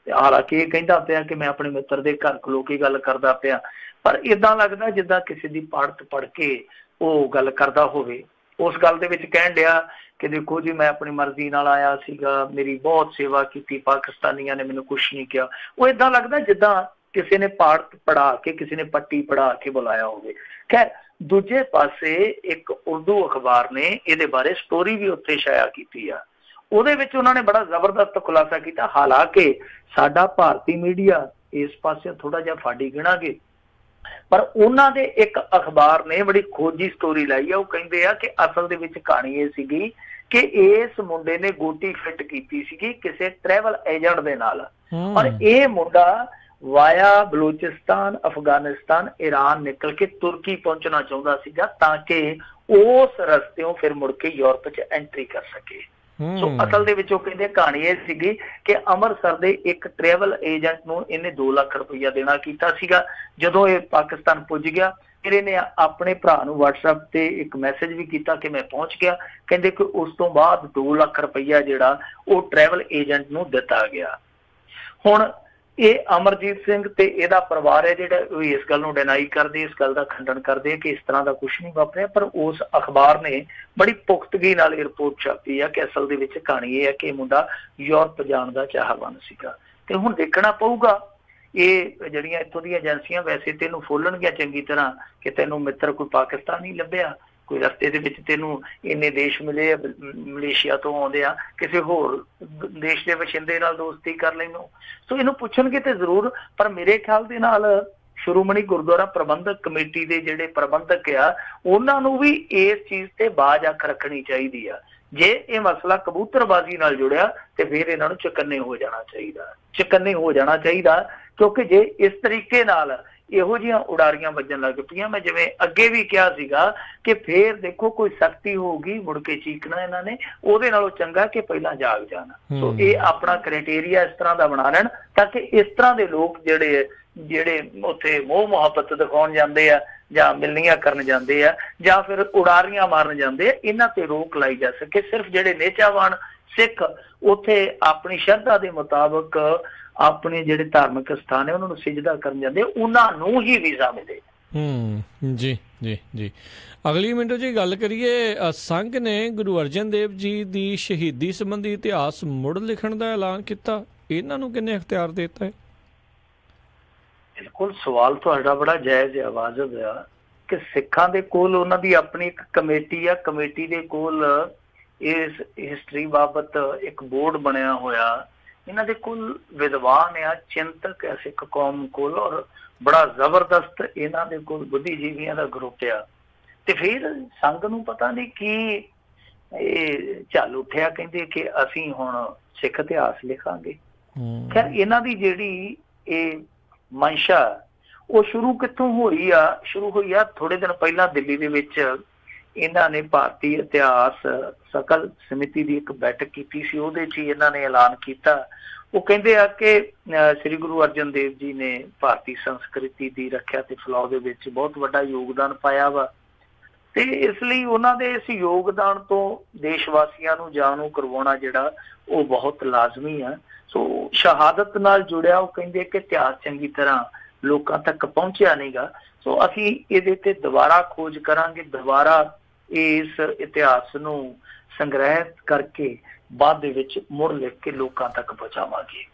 ਤੇ ਹਾਲਾਂਕਿ ਇਹ ਕਹਿੰਦਾ ਪਿਆ ਕਿ ਮੈਂ ਆਪਣੇ ਮਿੱਤਰ ਦੇ ਘਰ ਖਲੋ ਕੇ ਗੱਲ ਕਰਦਾ ਪਿਆ, ਪਰ ਇਦਾਂ ਲੱਗਦਾ ਜਿੱਦਾਂ ਕਿਸੇ ਦੀ ਪੜਤ ਪੜ ਕੇ ਉਹ ਗੱਲ ਕਰਦਾ ਹੋਵੇ। ਉਸ ਗੱਲ ਦੇ ਵਿੱਚ ਕਹਿਣ ਡਿਆ ਕਿ ਦੇਖੋ ਜੀ, ਮੈਂ ਆਪਣੀ ਮਰਜ਼ੀ ਨਾਲ ਆਇਆ ਸੀਗਾ, ਮੇਰੀ ਬਹੁਤ ਸੇਵਾ ਕੀਤੀ, ਪਾਕਿਸਤਾਨੀਆਂ ਨੇ ਮੈਨੂੰ ਕੁਝ ਨਹੀਂ ਕਿਹਾ। ਉਹ ਇਦਾਂ ਲੱਗਦਾ ਜਿੱਦਾਂ ਕਿਸੇ ਨੇ ਪਾਠ ਪੜਾ ਕੇ, ਕਿਸੇ ਨੇ ਪੱਟੀ ਪੜਾ ਕੇ ਬੁਲਾਇਆ ਹੋਵੇ। ਖੈਰ, ਦੂਜੇ ਪਾਸੇ ਇੱਕ ਉਰਦੂ ਅਖਬਾਰ ਨੇ ਇਹਦੇ ਬਾਰੇ ਸਟੋਰੀ ਵੀ ਉੱਥੇ ਛਾਇਆ ਕੀਤੀ ਆ। ਉਹਦੇ ਵਿੱਚ ਉਹਨਾਂ ਨੇ ਬੜਾ ਜ਼ਬਰਦਸਤ ਖੁਲਾਸਾ ਕੀਤਾ। ਹਾਲਾਂਕਿ ਸਾਡਾ ਭਾਰਤੀ ਮੀਡੀਆ ਇਸ ਪਾਸੇ ਥੋੜਾ ਜਿਹਾ ਫਾੜੀ ਗਿਣਾਗੇ। ਪਰ ਉਹਨਾਂ ਦੇ ਇੱਕ ਅਖਬਾਰ ਨੇ ਬੜੀ ਖੋਜੀ ਸਟੋਰੀ ਲਾਈ ਆ। ਉਹ ਕਹਿੰਦੇ ਆ ਕਿ ਅਸਲ ਦੇ ਵਿੱਚ ਕਹਾਣੀ ਇਹ ਸੀਗੀ ਕਿ ਇਸ ਮੁੰਡੇ ਨੇ ਗੋਟੀ ਫਿੱਟ ਕੀਤੀ ਸੀਗੀ ਕਿਸੇ ਟਰੈਵਲ ਏਜੰਟ ਦੇ ਨਾਲ। ਔਰ ਇਹ ਮੁੰਡਾ ਵਾਇਆ ਬਲੂਚਿਸਤਾਨ ਅਫਗਾਨਿਸਤਾਨ ਈਰਾਨ ਨਿਕਲ ਕੇ ਤੁਰਕੀ ਪਹੁੰਚਣਾ ਚਾਹੁੰਦਾ ਸੀਗਾ ਤਾਂ ਕਿ ਉਸ ਰਸਤੇੋਂ ਫਿਰ ਮੁੜ ਕੇ ਯੂਰਪ 'ਚ ਐਂਟਰੀ ਕਰ ਸਕੇ। ਸੋ ਅਸਲ ਦੇ ਵਿੱਚ ਉਹ ਕਹਿੰਦੇ ਕਹਾਣੀ ਇਹ ਸੀਗੀ ਕਿ ਅੰਮ੍ਰਿਤਸਰ ਦੇ ਇੱਕ ਟਰੈਵਲ ਏਜੰਟ ਨੂੰ ਇਹਨੇ 2 ਲੱਖ ਰੁਪਈਆ ਦੇਣਾ ਕੀਤਾ ਸੀਗਾ। ਜਦੋਂ ਇਹ ਪਾਕਿਸਤਾਨ ਪੁੱਜ ਗਿਆ ਫਿਰ ਇਹਨੇ ਆਪਣੇ ਭਰਾ ਨੂੰ WhatsApp ਤੇ ਇੱਕ ਮੈਸੇਜ ਵੀ ਕੀਤਾ ਕਿ ਮੈਂ ਪਹੁੰਚ ਗਿਆ। ਕਹਿੰਦੇ ਕਿ ਉਸ ਤੋਂ ਬਾਅਦ 2 ਲੱਖ ਰੁਪਈਆ ਜਿਹੜਾ ਉਹ ਟਰੈਵਲ ਏਜੰਟ ਨੂੰ ਦਿੱਤਾ ਗਿਆ। ਹੁਣ ਇਹ ਅਮਰਜੀਤ ਸਿੰਘ ਤੇ ਇਹਦਾ ਪਰਿਵਾਰ ਹੈ ਜਿਹੜਾ, ਉਹ ਇਸ ਗੱਲ ਨੂੰ ਡਿਨਾਈ ਕਰਦੇ, ਇਸ ਗੱਲ ਦਾ ਖੰਡਨ ਕਰਦੇ ਕਿ ਇਸ ਤਰ੍ਹਾਂ ਦਾ ਕੁਝ ਨਹੀਂ ਵਾਪਰਿਆ, ਪਰ ਉਸ ਅਖਬਾਰ ਨੇ ਬੜੀ ਪੁਖਤਗੀ ਨਾਲ ਇਹ ਰਿਪੋਰਟ ਛਾਪੀ ਆ ਕਿ ਅਸਲ ਦੇ ਵਿੱਚ ਕਹਾਣੀ ਇਹ ਹੈ ਕਿ ਮੁੰਡਾ ਯੂਰਪ ਜਾਣ ਦਾ ਚਾਹਵਾਨ ਸੀਗਾ। ਤੇ ਹੁਣ ਦੇਖਣਾ ਪਊਗਾ ਇਹ ਜਿਹੜੀਆਂ ਇੱਥੋਂ ਦੀਆਂ ਏਜੰਸੀਆਂ ਵੈਸੇ ਤੈਨੂੰ ਫੋਲਣਗੀਆਂ ਚੰਗੀ ਤਰ੍ਹਾਂ ਕਿ ਤੈਨੂੰ ਮਿੱਤਰ ਕੋਈ ਪਾਕਿਸਤਾਨੀ ਲੱਭਿਆ, ਕੋਈ ਰਸਤੇ ਦੇ ਵਿੱਚ ਤੈਨੂੰ ਇੰਨੇ ਦੇਸ਼ ਮਿਲੇ ਮਲੇਸ਼ੀਆ ਤੋਂ ਆਉਂਦੇ ਆ, ਕਿਸੇ ਹੋਰ ਦੇਸ਼ ਦੇ ਵਸਿੰਦੇ ਨਾਲ ਦੋਸਤੀ ਕਰ ਲੈਣੋ ਸੋ ਇਹਨੂੰ ਪੁੱਛਣਗੇ ਤੇ ਜ਼ਰੂਰ, ਪਰ ਮੇਰੇ ਖਿਆਲ ਦੇ ਨਾਲ ਸ਼੍ਰੋਮਣੀ ਗੁਰਦੁਆਰਾ ਪ੍ਰਬੰਧਕ ਕਮੇਟੀ ਦੇ ਜਿਹੜੇ ਪ੍ਰਬੰਧਕ ਆ, ਉਹਨਾਂ ਨੂੰ ਵੀ ਇਸ ਚੀਜ਼ ਤੇ ਬਾਜ ਅੱਖ ਰੱਖਣੀ ਚਾਹੀਦੀ ਆ। ਜੇ ਇਹ ਮਸਲਾ ਕਬੂਤਰਬਾਜ਼ੀ ਨਾਲ ਜੁੜਿਆ ਤੇ ਫਿਰ ਇਹਨਾਂ ਨੂੰ ਚਕੰਨੇ ਹੋ ਜਾਣਾ ਚਾਹੀਦਾ ਚਕੰਨੇ ਹੋ ਜਾਣਾ ਚਾਹੀਦਾ ਕਿਉਂਕਿ ਜੇ ਇਸ ਤਰੀਕੇ ਨਾਲ ਇਹੋ ਜੀਆਂ ਉਡਾਰੀਆਂ ਵੱਜਣ ਲੱਗ ਪਈਆਂ ਮੈਂ ਜਿਵੇਂ ਅੱਗੇ ਵੀ ਕਿਹਾ ਸੀਗਾ ਕਿ ਫੇਰ ਦੇਖੋ ਕੋਈ ਸ਼ਕਤੀ ਹੋਊਗੀ ਮੁੜ ਕੇ ਚੀਕਣਾ ਇਹਨਾਂ ਨੇ ਉਹਦੇ ਨਾਲੋਂ ਚੰਗਾ ਕਿ ਪਹਿਲਾਂ ਜਾਗ ਜਾਣਾ। ਸੋ ਇਹ ਆਪਣਾ ਕ੍ਰਾਈਟੇਰੀਆ ਇਸ ਤਰ੍ਹਾਂ ਦਾ ਬਣਾ ਲੈਣ ਤਾਂ ਕਿ ਇਸ ਤਰ੍ਹਾਂ ਦੇ ਲੋਕ ਜਿਹੜੇ ਜਿਹੜੇ ਉੱਥੇ ਮੋਹ ਮੁਹੱਬਤ ਦਿਖਾਉਣ ਜਾਂਦੇ ਆ ਜਾਂ ਮਿਲਣੀਆਂ ਕਰਨ ਜਾਂਦੇ ਆ, ਜਾਂ ਫਿਰ ਉਡਾਰੀਆਂ ਮਾਰਨ ਜਾਂਦੇ ਆ, ਇਹਨਾਂ ਤੇ ਰੋਕ ਲਾਈ ਜਾ ਸਕੇ। ਸਿਰਫ ਜਿਹੜੇ ਨੇਚਾਵਾਨ ਸਿੱਖ ਉੱਥੇ ਆਪਣੀ ਸ਼ਰਧਾ ਦੇ ਮੁਤਾਬਕ ਆਪਣੇ ਜਿਹੜੇ ਧਾਰਮਿਕ ਸਥਾਨ ਹੈ, ਉਹਨਾਂ ਨੂੰ ਸਜਦਾ ਕਰਨ ਜਾਂਦੇ ਉਹਨਾਂ ਨੂੰ ਹੀ ਵੀਜ਼ਾ ਮਿਲੇ।
ਹੂੰ, ਜੀ ਜੀ ਜੀ। ਅਗਲੀ ਮਿੰਟੋ ਜੀ ਗੱਲ ਕਰੀਏ ਸੰਘ ਨੇ ਗੁਰੂ ਅਰਜਨ ਦੇਵ ਜੀ ਦੀ ਸ਼ਹੀਦੀ ਸੰਬੰਧੀ ਇਤਿਹਾਸ ਮੁੜ ਲਿਖਣ ਦਾ ਐਲਾਨ ਕੀਤਾ। ਇਹਨਾਂ ਨੂੰ ਕਿੰਨੇ ਅਖਤਿਆਰ ਦਿੱਤਾ ਹੈ?
ਬਿਲਕੁਲ ਸਵਾਲ ਤੁਹਾਡਾ ਬੜਾ ਜਾਇਜ਼ ਹੈ ਵਾਜਬ ਹੈ ਕਿ ਸਿੱਖਾਂ ਦੇ ਕੋਲ ਉਹਨਾਂ ਦੀ ਆਪਣੀ ਇੱਕ ਕਮੇਟੀ ਆ ਕਮੇਟੀ ਦੇ ਕੋਲ ਇਸ ਹਿਸਟਰੀ ਬਾਬਤ ਇੱਕ ਬੋਰਡ ਬਣਿਆ ਹੋਇਆ। ਇਹਨਾਂ ਦੇ ਕੋਲ ਵਿਦਵਾਨ ਆ ਚਿੰਤਕ ਹੈ ਸਿੱਖ ਕੌਮ ਕੋਲ ਔਰ ਬੜਾ ਜ਼ਬਰਦਸਤ ਇਹਨਾਂ ਦੇ ਕੋਲ ਬੁੱਧੀਜੀਵੀਆਂ ਦਾ ਗਰੁੱਪ ਆ। ਤੇ ਫਿਰ ਸੰਗ ਨੂੰ ਪਤਾ ਨਹੀਂ ਕੀ ਇਹ ਚੱਲ ਉੱਠਿਆ ਕਹਿੰਦੇ ਕਿ ਅਸੀਂ ਹੁਣ ਸਿੱਖ ਇਤਿਹਾਸ ਲਿਖਾਂਗੇ। ਖੈਰ ਇਹਨਾਂ ਦੀ ਜਿਹੜੀ ਇਹ ਮੰਸ਼ਾ ਉਹ ਸ਼ੁਰੂ ਕਿੱਥੋਂ ਹੋਈ ਆ? ਸ਼ੁਰੂ ਹੋਈ ਆ ਥੋੜੇ ਦਿਨ ਪਹਿਲਾਂ ਦਿੱਲੀ ਦੇ ਵਿੱਚ। ਇਹਨਾਂ ਨੇ ਭਾਰਤੀ ਇਤਿਹਾਸ ਸਕਲ ਸਮਿਤੀ ਦੀ ਇੱਕ ਬੈਠਕ ਕੀਤੀ ਸੀ, ਉਹਦੇ 'ਚ ਹੀ ਇਹਨਾਂ ਨੇ ਐਲਾਨ ਕੀਤਾ। ਉਹ ਕਹਿੰਦੇ ਆ ਕਿ ਸ੍ਰੀ ਗੁਰੂ ਅਰਜਨ ਦੇਵ ਜੀ ਨੇ ਭਾਰਤੀ ਸੰਸਕ੍ਰਿਤੀ ਦੀ ਰੱਖਿਆ ਤੇ ਫਲਾਅ ਦੇ ਵਿੱਚ ਬਹੁਤ ਵੱਡਾ ਯੋਗਦਾਨ ਪਾਇਆ ਵਾ। ਤੇ ਇਸ ਲਈ ਉਹਨਾਂ ਦੇ ਇਸ ਯੋਗਦਾਨ ਤੋਂ ਦੇਸ਼ ਵਾਸੀਆਂ ਨੂੰ ਜਾਣੂ ਕਰਵਾਉਣਾ ਜਿਹੜਾ ਉਹ ਬਹੁਤ ਲਾਜ਼ਮੀ ਆ। ਸੋ ਸ਼ਹਾਦਤ ਨਾਲ ਜੁੜਿਆ ਉਹ ਕਹਿੰਦੇ ਕਿ ਇਤਿਹਾਸ ਚੰਗੀ ਤਰ੍ਹਾਂ ਲੋਕਾਂ ਤੱਕ ਪਹੁੰਚਿਆ ਨਹੀਂਗਾ ਸੋ ਅਸੀਂ ਇਹਦੇ ਤੇ ਦੁਬਾਰਾ ਖੋਜ ਕਰਾਂਗੇ ਦੁਬਾਰਾ ਇਸ ਇਤਿਹਾਸ ਨੂੰ ਸੰਗ੍ਰਹਿਤ ਕਰਕੇ ਬਾਅਦ ਦੇ ਵਿੱਚ ਮੁੜ ਲਿਖ ਕੇ ਲੋਕਾਂ ਤੱਕ ਪਹੁੰਚਾਵਾਂਗੇ।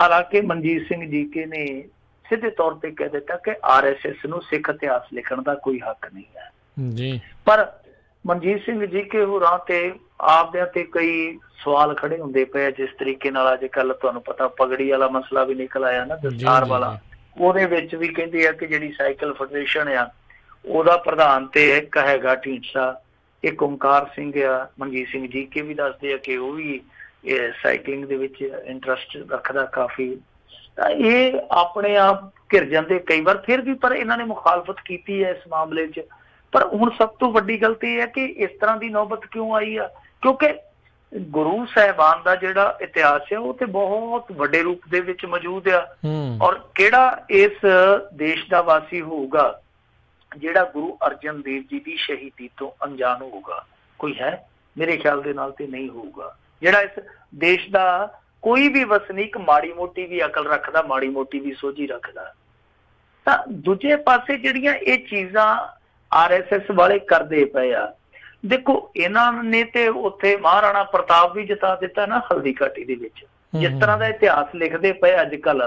ਹਾਲਾਂਕਿ ਮਨਜੀਤ ਸਿੰਘ ਜੀ ਕੇ ਨੇ ਸਿੱਧੇ ਤੌਰ ਤੇ ਕਹਿ ਦਿੱਤਾ ਕਿ ਆਰਐਸਐਸ ਨੂੰ ਸਿੱਖ ਇਤਿਹਾਸ ਲਿਖਣ ਦਾ ਕੋਈ ਹੱਕ ਨਹੀਂ ਹੈ।
ਜੀ।
ਪਰ ਮਨਜੀਤ ਸਿੰਘ ਜੀ ਕੇ ਹੋਰਾਂ ਤੇ ਆਪਦਿਆਂ ਤੇ ਕਈ ਸਵਾਲ ਖੜੇ ਹੁੰਦੇ ਪਏ ਜਿਸ ਤਰੀਕੇ ਨਾਲ ਅੱਜ ਕੱਲ ਤੁਹਾਨੂੰ ਪਤਾ ਪਗੜੀ ਵਾਲਾ ਮਸਲਾ ਵੀ ਨਿਕਲ ਆਇਆ ਨਾ ਦਸਤਾਰ ਵਾਲਾ। ਉਹਦੇ ਵਿੱਚ ਵੀ ਕਹਿੰਦੇ ਆ ਕਿ ਜਿਹੜੀ ਸਾਈਕਲ ਫੈਡਰੇਸ਼ਨ ਆ ਉਹਦਾ ਪ੍ਰਧਾਨ ਤੇ ਇੱਕ ਹੈਗਾ ਢੀਂਡਸਾ ਇੱਕ ਓਮਕਾਰ ਸਿੰਘ ਆ ਮਨਜੀਤ ਸਿੰਘ ਜੀ ਕੇ ਵੀ ਦੱਸਦੇ ਆ ਕਿ ਉਹ ਵੀ ਸਾਈਕਲਿੰਗ ਦੇ ਵਿੱਚ ਇੰਟਰਸਟ ਰੱਖਦਾ ਕਾਫੀ। ਇਹ ਆਪਣੇ ਆਪ ਘਿਰ ਜਾਂਦੇ ਕਈ ਵਾਰ ਫਿਰ ਵੀ ਪਰ ਇਹਨਾਂ ਨੇ ਮੁਖਾਲਫਤ ਕੀਤੀ ਹੈ ਇਸ ਮਾਮਲੇ 'ਚ। ਪਰ ਹੁਣ ਸਭ ਤੋਂ ਵੱਡੀ ਗਲਤੀ ਇਹ ਹੈ ਕਿ ਇਸ ਤਰ੍ਹਾਂ ਦੀ ਨੌਬਤ ਕਿਉਂ ਆਈ ਆ? ਕਿਉਂਕਿ ਗੁਰੂ ਸਾਹਿਬਾਨ ਦਾ ਜਿਹੜਾ ਇਤਿਹਾਸ ਹੈ ਉਹ ਤੇ ਬਹੁਤ ਵੱਡੇ ਰੂਪ ਦੇ ਵਿੱਚ ਮੌਜੂਦ ਆ। ਔਰ ਕਿਹੜਾ ਇਸ ਦੇਸ਼ ਦਾ ਵਾਸੀ ਹੋਊਗਾ ਜਿਹੜਾ ਗੁਰੂ ਅਰਜਨ ਦੇਵ ਜੀ ਦੀ ਸ਼ਹੀਦੀ ਤੋਂ ਅਣਜਾਣ ਹੋਊਗਾ? ਕੋਈ ਹੈ? ਮੇਰੇ ਖਿਆਲ ਦੇ ਨਾਲ ਤੇ ਨਹੀਂ ਹੋਊਗਾ। ਜਿਹੜਾ ਇਸ ਦੇਸ਼ ਦਾ ਕੋਈ ਵੀ ਵਸਨੀਕ ਮਾੜੀ ਮੋਟੀ ਵੀ ਅਕਲ ਰੱਖਦਾ ਮਾੜੀ ਮੋਟੀ ਵੀ ਸੋਝੀ ਰੱਖਦਾ। ਤਾਂ ਦੂਜੇ ਪਾਸੇ ਜਿਹੜੀਆਂ ਇਹ ਚੀਜ਼ਾਂ ਆਰਐਸਐਸ ਵਾਲੇ ਕਰਦੇ ਪਏ ਆ। ਦੇਖੋ ਇਹਨਾਂ ਨੇ ਤੇ ਉੱਥੇ ਮਹਾਰਾਣਾ ਪ੍ਰਤਾਪ ਵੀ ਜਿਤਾ ਦਿੱਤਾ ਨਾ ਹਲਦੀ ਘਾਟੀ ਦੇ ਵਿੱਚ। ਜਿਸ ਤਰ੍ਹਾਂ ਦਾ ਇਤਿਹਾਸ ਲਿਖਦੇ ਪਏ ਅੱਜ ਕੱਲ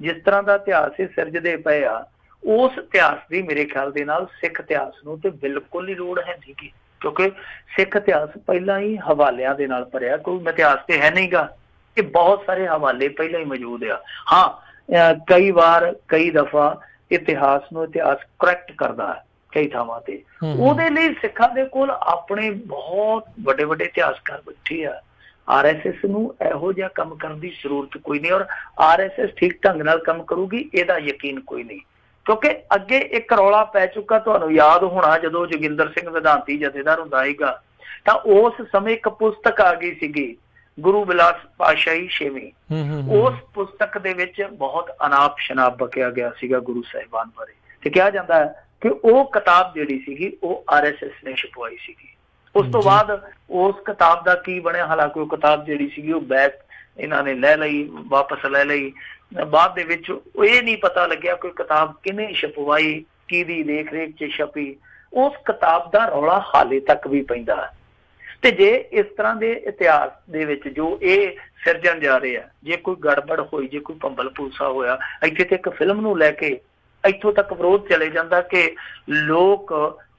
ਜਿਸ ਤਰ੍ਹਾਂ ਦਾ ਇਤਿਹਾਸ ਇਹ ਸਿਰਜਦੇ ਪਏ ਆ ਉਸ ਇਤਿਹਾਸ ਦੀ ਮੇਰੇ ਖਿਆਲ ਦੇ ਨਾਲ ਸਿੱਖ ਇਤਿਹਾਸ ਨੂੰ ਤੇ ਬਿਲਕੁਲ ਹੀ ਲੋੜ ਹੈ ਨਹੀਂ ਕਿਉਂਕਿ ਸਿੱਖ ਇਤਿਹਾਸ ਪਹਿਲਾਂ ਹੀ ਹਵਾਲਿਆਂ ਦੇ ਨਾਲ ਭਰਿਆ ਕੋਈ ਇਤਿਹਾਸ ਤੇ ਹੈ ਨਹੀਂਗਾ ਇਹ ਬਹੁਤ ਸਾਰੇ ਹਵਾਲੇ ਪਹਿਲਾਂ ਹੀ ਮੌਜੂਦ ਆ। ਹਾਂ ਕਈ ਵਾਰ ਕਈ ਦਫਾ ਇਤਿਹਾਸ ਨੂੰ ਇਤਿਹਾਸ ਕਰੈਕਟ ਕਰਦਾ ਹੈ। ਕਈ ਥਾਵਾਂ ਤੇ। ਉਹਦੇ ਲਈ ਸਿੱਖਾਂ ਦੇ ਕੋਲ ਆਪਣੇ ਬਹੁਤ ਵੱਡੇ ਵੱਡੇ ਇਤਿਹਾਸਕਾਰ ਬੈਠੇ ਆ। ਆਰਐਸਐਸ ਨੂੰ ਇਹੋ ਜਿਹਾ ਕੰਮ ਕਰਨ ਦੀ ਜ਼ਰੂਰਤ ਕੋਈ ਨਹੀਂ ਔਰ ਆਰਐਸਐਸ ਠੀਕ ਢੰਗ ਨਾਲ ਕੰਮ ਕਰੂਗੀ ਇਹਦਾ ਯਕੀਨ ਕੋਈ ਨਹੀਂ। ਕਿਉਂਕਿ ਅੱਗੇ ਇੱਕ ਰੌਲਾ ਪੈ ਚੁੱਕਾ ਤੁਹਾਨੂੰ ਯਾਦ ਹੋਣਾ ਜਦੋਂ ਜੋਗਿੰਦਰ ਸਿੰਘ ਵਿਧਾਂਤੀ ਜਥੇਦਾਰ ਹੁੰਦਾ ਹੈਗਾ ਤਾਂ ਉਸ ਸਮੇਂ ਇੱਕ ਪੁਸਤਕ ਆ ਗਈ ਸੀਗੀ ਗੁਰੂ ਬਿਲਾਸ ਪਾਸ਼ਾਹੀ ਛੇਵੀਂ। ਉਸ ਪੁਸਤਕ ਦੇ ਵਿੱਚ ਬਹੁਤ ਅਨਾਪ ਸ਼ਨਾਪ ਬਕਿਆ ਗਿਆ ਸੀਗਾ ਗੁਰੂ ਸਾਹਿਬਾਨ ਬਾਰੇ। ਤੇ ਕਿਹਾ ਜਾਂਦਾ ਹੈ ਕਿ ਉਹ ਕਿਤਾਬ ਜਿਹੜੀ ਸੀਗੀ ਉਹ ਆਰਐਸਐਸ ਨੇ ਛਪਵਾਈ ਸੀਗੀ। ਉਸ ਤੋਂ ਬਾਅਦ ਉਸ ਕਿਤਾਬ ਦਾ ਕੀ ਬਣਿਆ? ਹਾਲਾਂਕਿ ਉਹ ਕਿਤਾਬ ਜਿਹੜੀ ਸੀਗੀ ਉਹ ਬੈਕ ਇਹਨਾਂ ਨੇ ਲੈ ਲਈ ਵਾਪਸ ਲੈ ਲਈ। ਬਾਅਦ ਦੇ ਵਿੱਚ ਇਹ ਨਹੀਂ ਪਤਾ ਲੱਗਿਆ ਕੋਈ ਕਿਤਾਬ ਕਿਨੇ ਛਪਵਾਈ ਕਿਹਦੀ ਦੇਖ ਰੇਖ 'ਚ ਛਪੀ। ਉਸ ਕਿਤਾਬ ਦਾ ਰੌਲਾ ਹਾਲੇ ਤੱਕ ਵੀ ਪੈਂਦਾ ਤੇ ਜੇ ਇਸ ਤਰ੍ਹਾਂ ਦੇ ਇਤਿਹਾਸ ਦੇ ਵਿੱਚ ਜੋ ਇਹ ਸਿਰਜਣ ਜਾ ਰਹੇ ਆ ਜੇ ਕੋਈ ਗੜਬੜ ਹੋਈ ਜੇ ਕੋਈ ਭੰਬਲ ਪੂਸਾ ਹੋਇਆ ਇੱਥੇ ਤੇ ਇੱਕ ਫਿਲਮ ਨੂੰ ਲੈ ਕੇ ਇੱਥੋਂ ਤੱਕ ਵਿਰੋਧ ਚਲੇ ਜਾਂਦਾ ਕਿ ਲੋਕ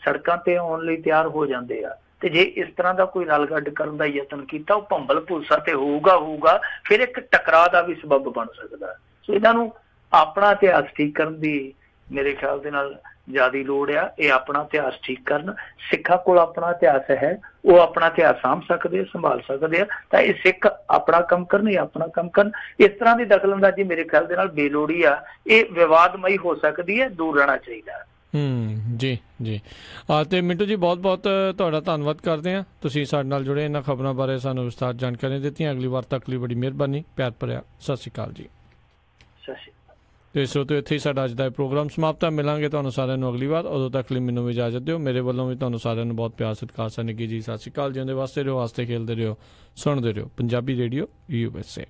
ਸੜਕਾਂ ਤੇ ਆਉਣ ਲਈ ਤਿਆਰ ਹੋ ਜਾਂਦੇ ਆ। ਤੇ ਜੇ ਇਸ ਤਰ੍ਹਾਂ ਦਾ ਕੋਈ ਰਲ ਗੱਡ ਕਰਨ ਦਾ ਯਤਨ ਕੀਤਾ, ਉਹ ਭੰਬਲ ਭੂਸਾ ਤੇ ਹੋਊਗਾ ਹੋਊਗਾ, ਫਿਰ ਇੱਕ ਟਕਰਾਅ ਦਾ ਵੀ ਸਬਬ ਬਣ ਸਕਦਾ। ਸੋ ਇਹਨਾਂ ਨੂੰ ਆਪਣਾ ਇਤਿਹਾਸ ਠੀਕ ਕਰਨ ਦੀ ਮੇਰੇ ਖਿਆਲ ਦੇ ਨਾਲ ਜਿਆਦੀ ਲੋੜ ਆ ਇਹ ਆਪਣਾ ਇਤਿਹਾਸ ਠੀਕ ਕਰਨ। ਸਿੱਖਾਂ ਕੋਲ ਆਪਣਾ ਇਤਿਹਾਸ ਹੈ ਉਹ ਆਪਣਾ ਇਤਿਹਾਸ ਸਾਂਭ ਸਕਦੇ ਸੰਭਾਲ ਸਕਦੇ ਆ। ਤਾਂ ਇਹ ਸਿੱਖ ਆਪਣਾ ਕੰਮ ਕਰਨ ਇਹ ਆਪਣਾ ਕੰਮ ਕਰਨ। ਇਸ ਤਰ੍ਹਾਂ ਦੀ ਦਖਲਅੰਦਾਜ਼ੀ ਮੇਰੇ ਖਿਆਲ ਦੇ ਨਾਲ ਬੇਲੋੜੀ ਆ। ਇਹ ਵਿਵਾਦਮਈ ਹੋ ਸਕਦੀ ਹੈ ਦੂਰ ਰਹਿਣਾ ਚਾਹੀਦਾ।
ਹੂੰ ਜੀ ਜੀ। ਆ ਤੇ ਮਿੰਟੂ ਜੀ ਬਹੁਤ ਬਹੁਤ ਤੁਹਾਡਾ ਧੰਨਵਾਦ ਕਰਦੇ ਆ ਤੁਸੀਂ ਸਾਡੇ ਨਾਲ ਜੁੜੇ ਇਹਨਾਂ ਖਬਰਾਂ ਬਾਰੇ ਸਾਨੂੰ ਵਿਸਤਾਰ ਜਾਣਕਾਰੀ ਦਿੱਤੀਆਂ। ਅਗਲੀ ਵਾਰ ਤੱਕ ਲਈ ਬੜੀ ਮਿਹਰਬਾਨੀ। ਪਿਆਰ ਭਰਿਆ ਸਤਿ ਸ਼੍ਰੀ ਅਕਾਲ ਜੀ।
ਸਤਿ ਸ਼੍ਰੀ
ਤੇ ਸੋ ਤੇ ਇੱਥੇ ਸਾਡਾ ਅੱਜ ਦਾ ਪ੍ਰੋਗਰਾਮ ਸਮਾਪਤ ਹੈ। ਮਿਲਾਂਗੇ ਤੁਹਾਨੂੰ ਸਾਰਿਆਂ ਨੂੰ ਅਗਲੀ ਵਾਰ। ਉਦੋਂ ਤੱਕ ਲਈ ਮੈਨੂੰ ਇਜਾਜ਼ਤ ਦਿਓ। ਮੇਰੇ ਵੱਲੋਂ ਵੀ ਤੁਹਾਨੂੰ ਸਾਰਿਆਂ ਨੂੰ ਬਹੁਤ ਪਿਆਰ ਸਤਿਕਾਰ ਸਨਿੱਕੀ ਜੀ। ਸਤਿ ਸ਼੍ਰੀ ਅਕਾਲ। ਜਿਉਂਦੇ ਵਾਸਤੇ ਰਹੋ ਵਾਸਤੇ ਖੇਲਦੇ ਰਹੋ ਸੁਣਦੇ ਰਹੋ। Punjabi radio USA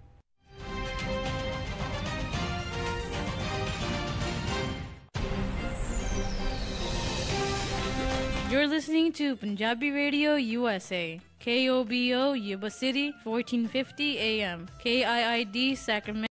You're listening to Punjabi Radio USA. KOBO Yuba City, 1450 AM. KIID Sacramento.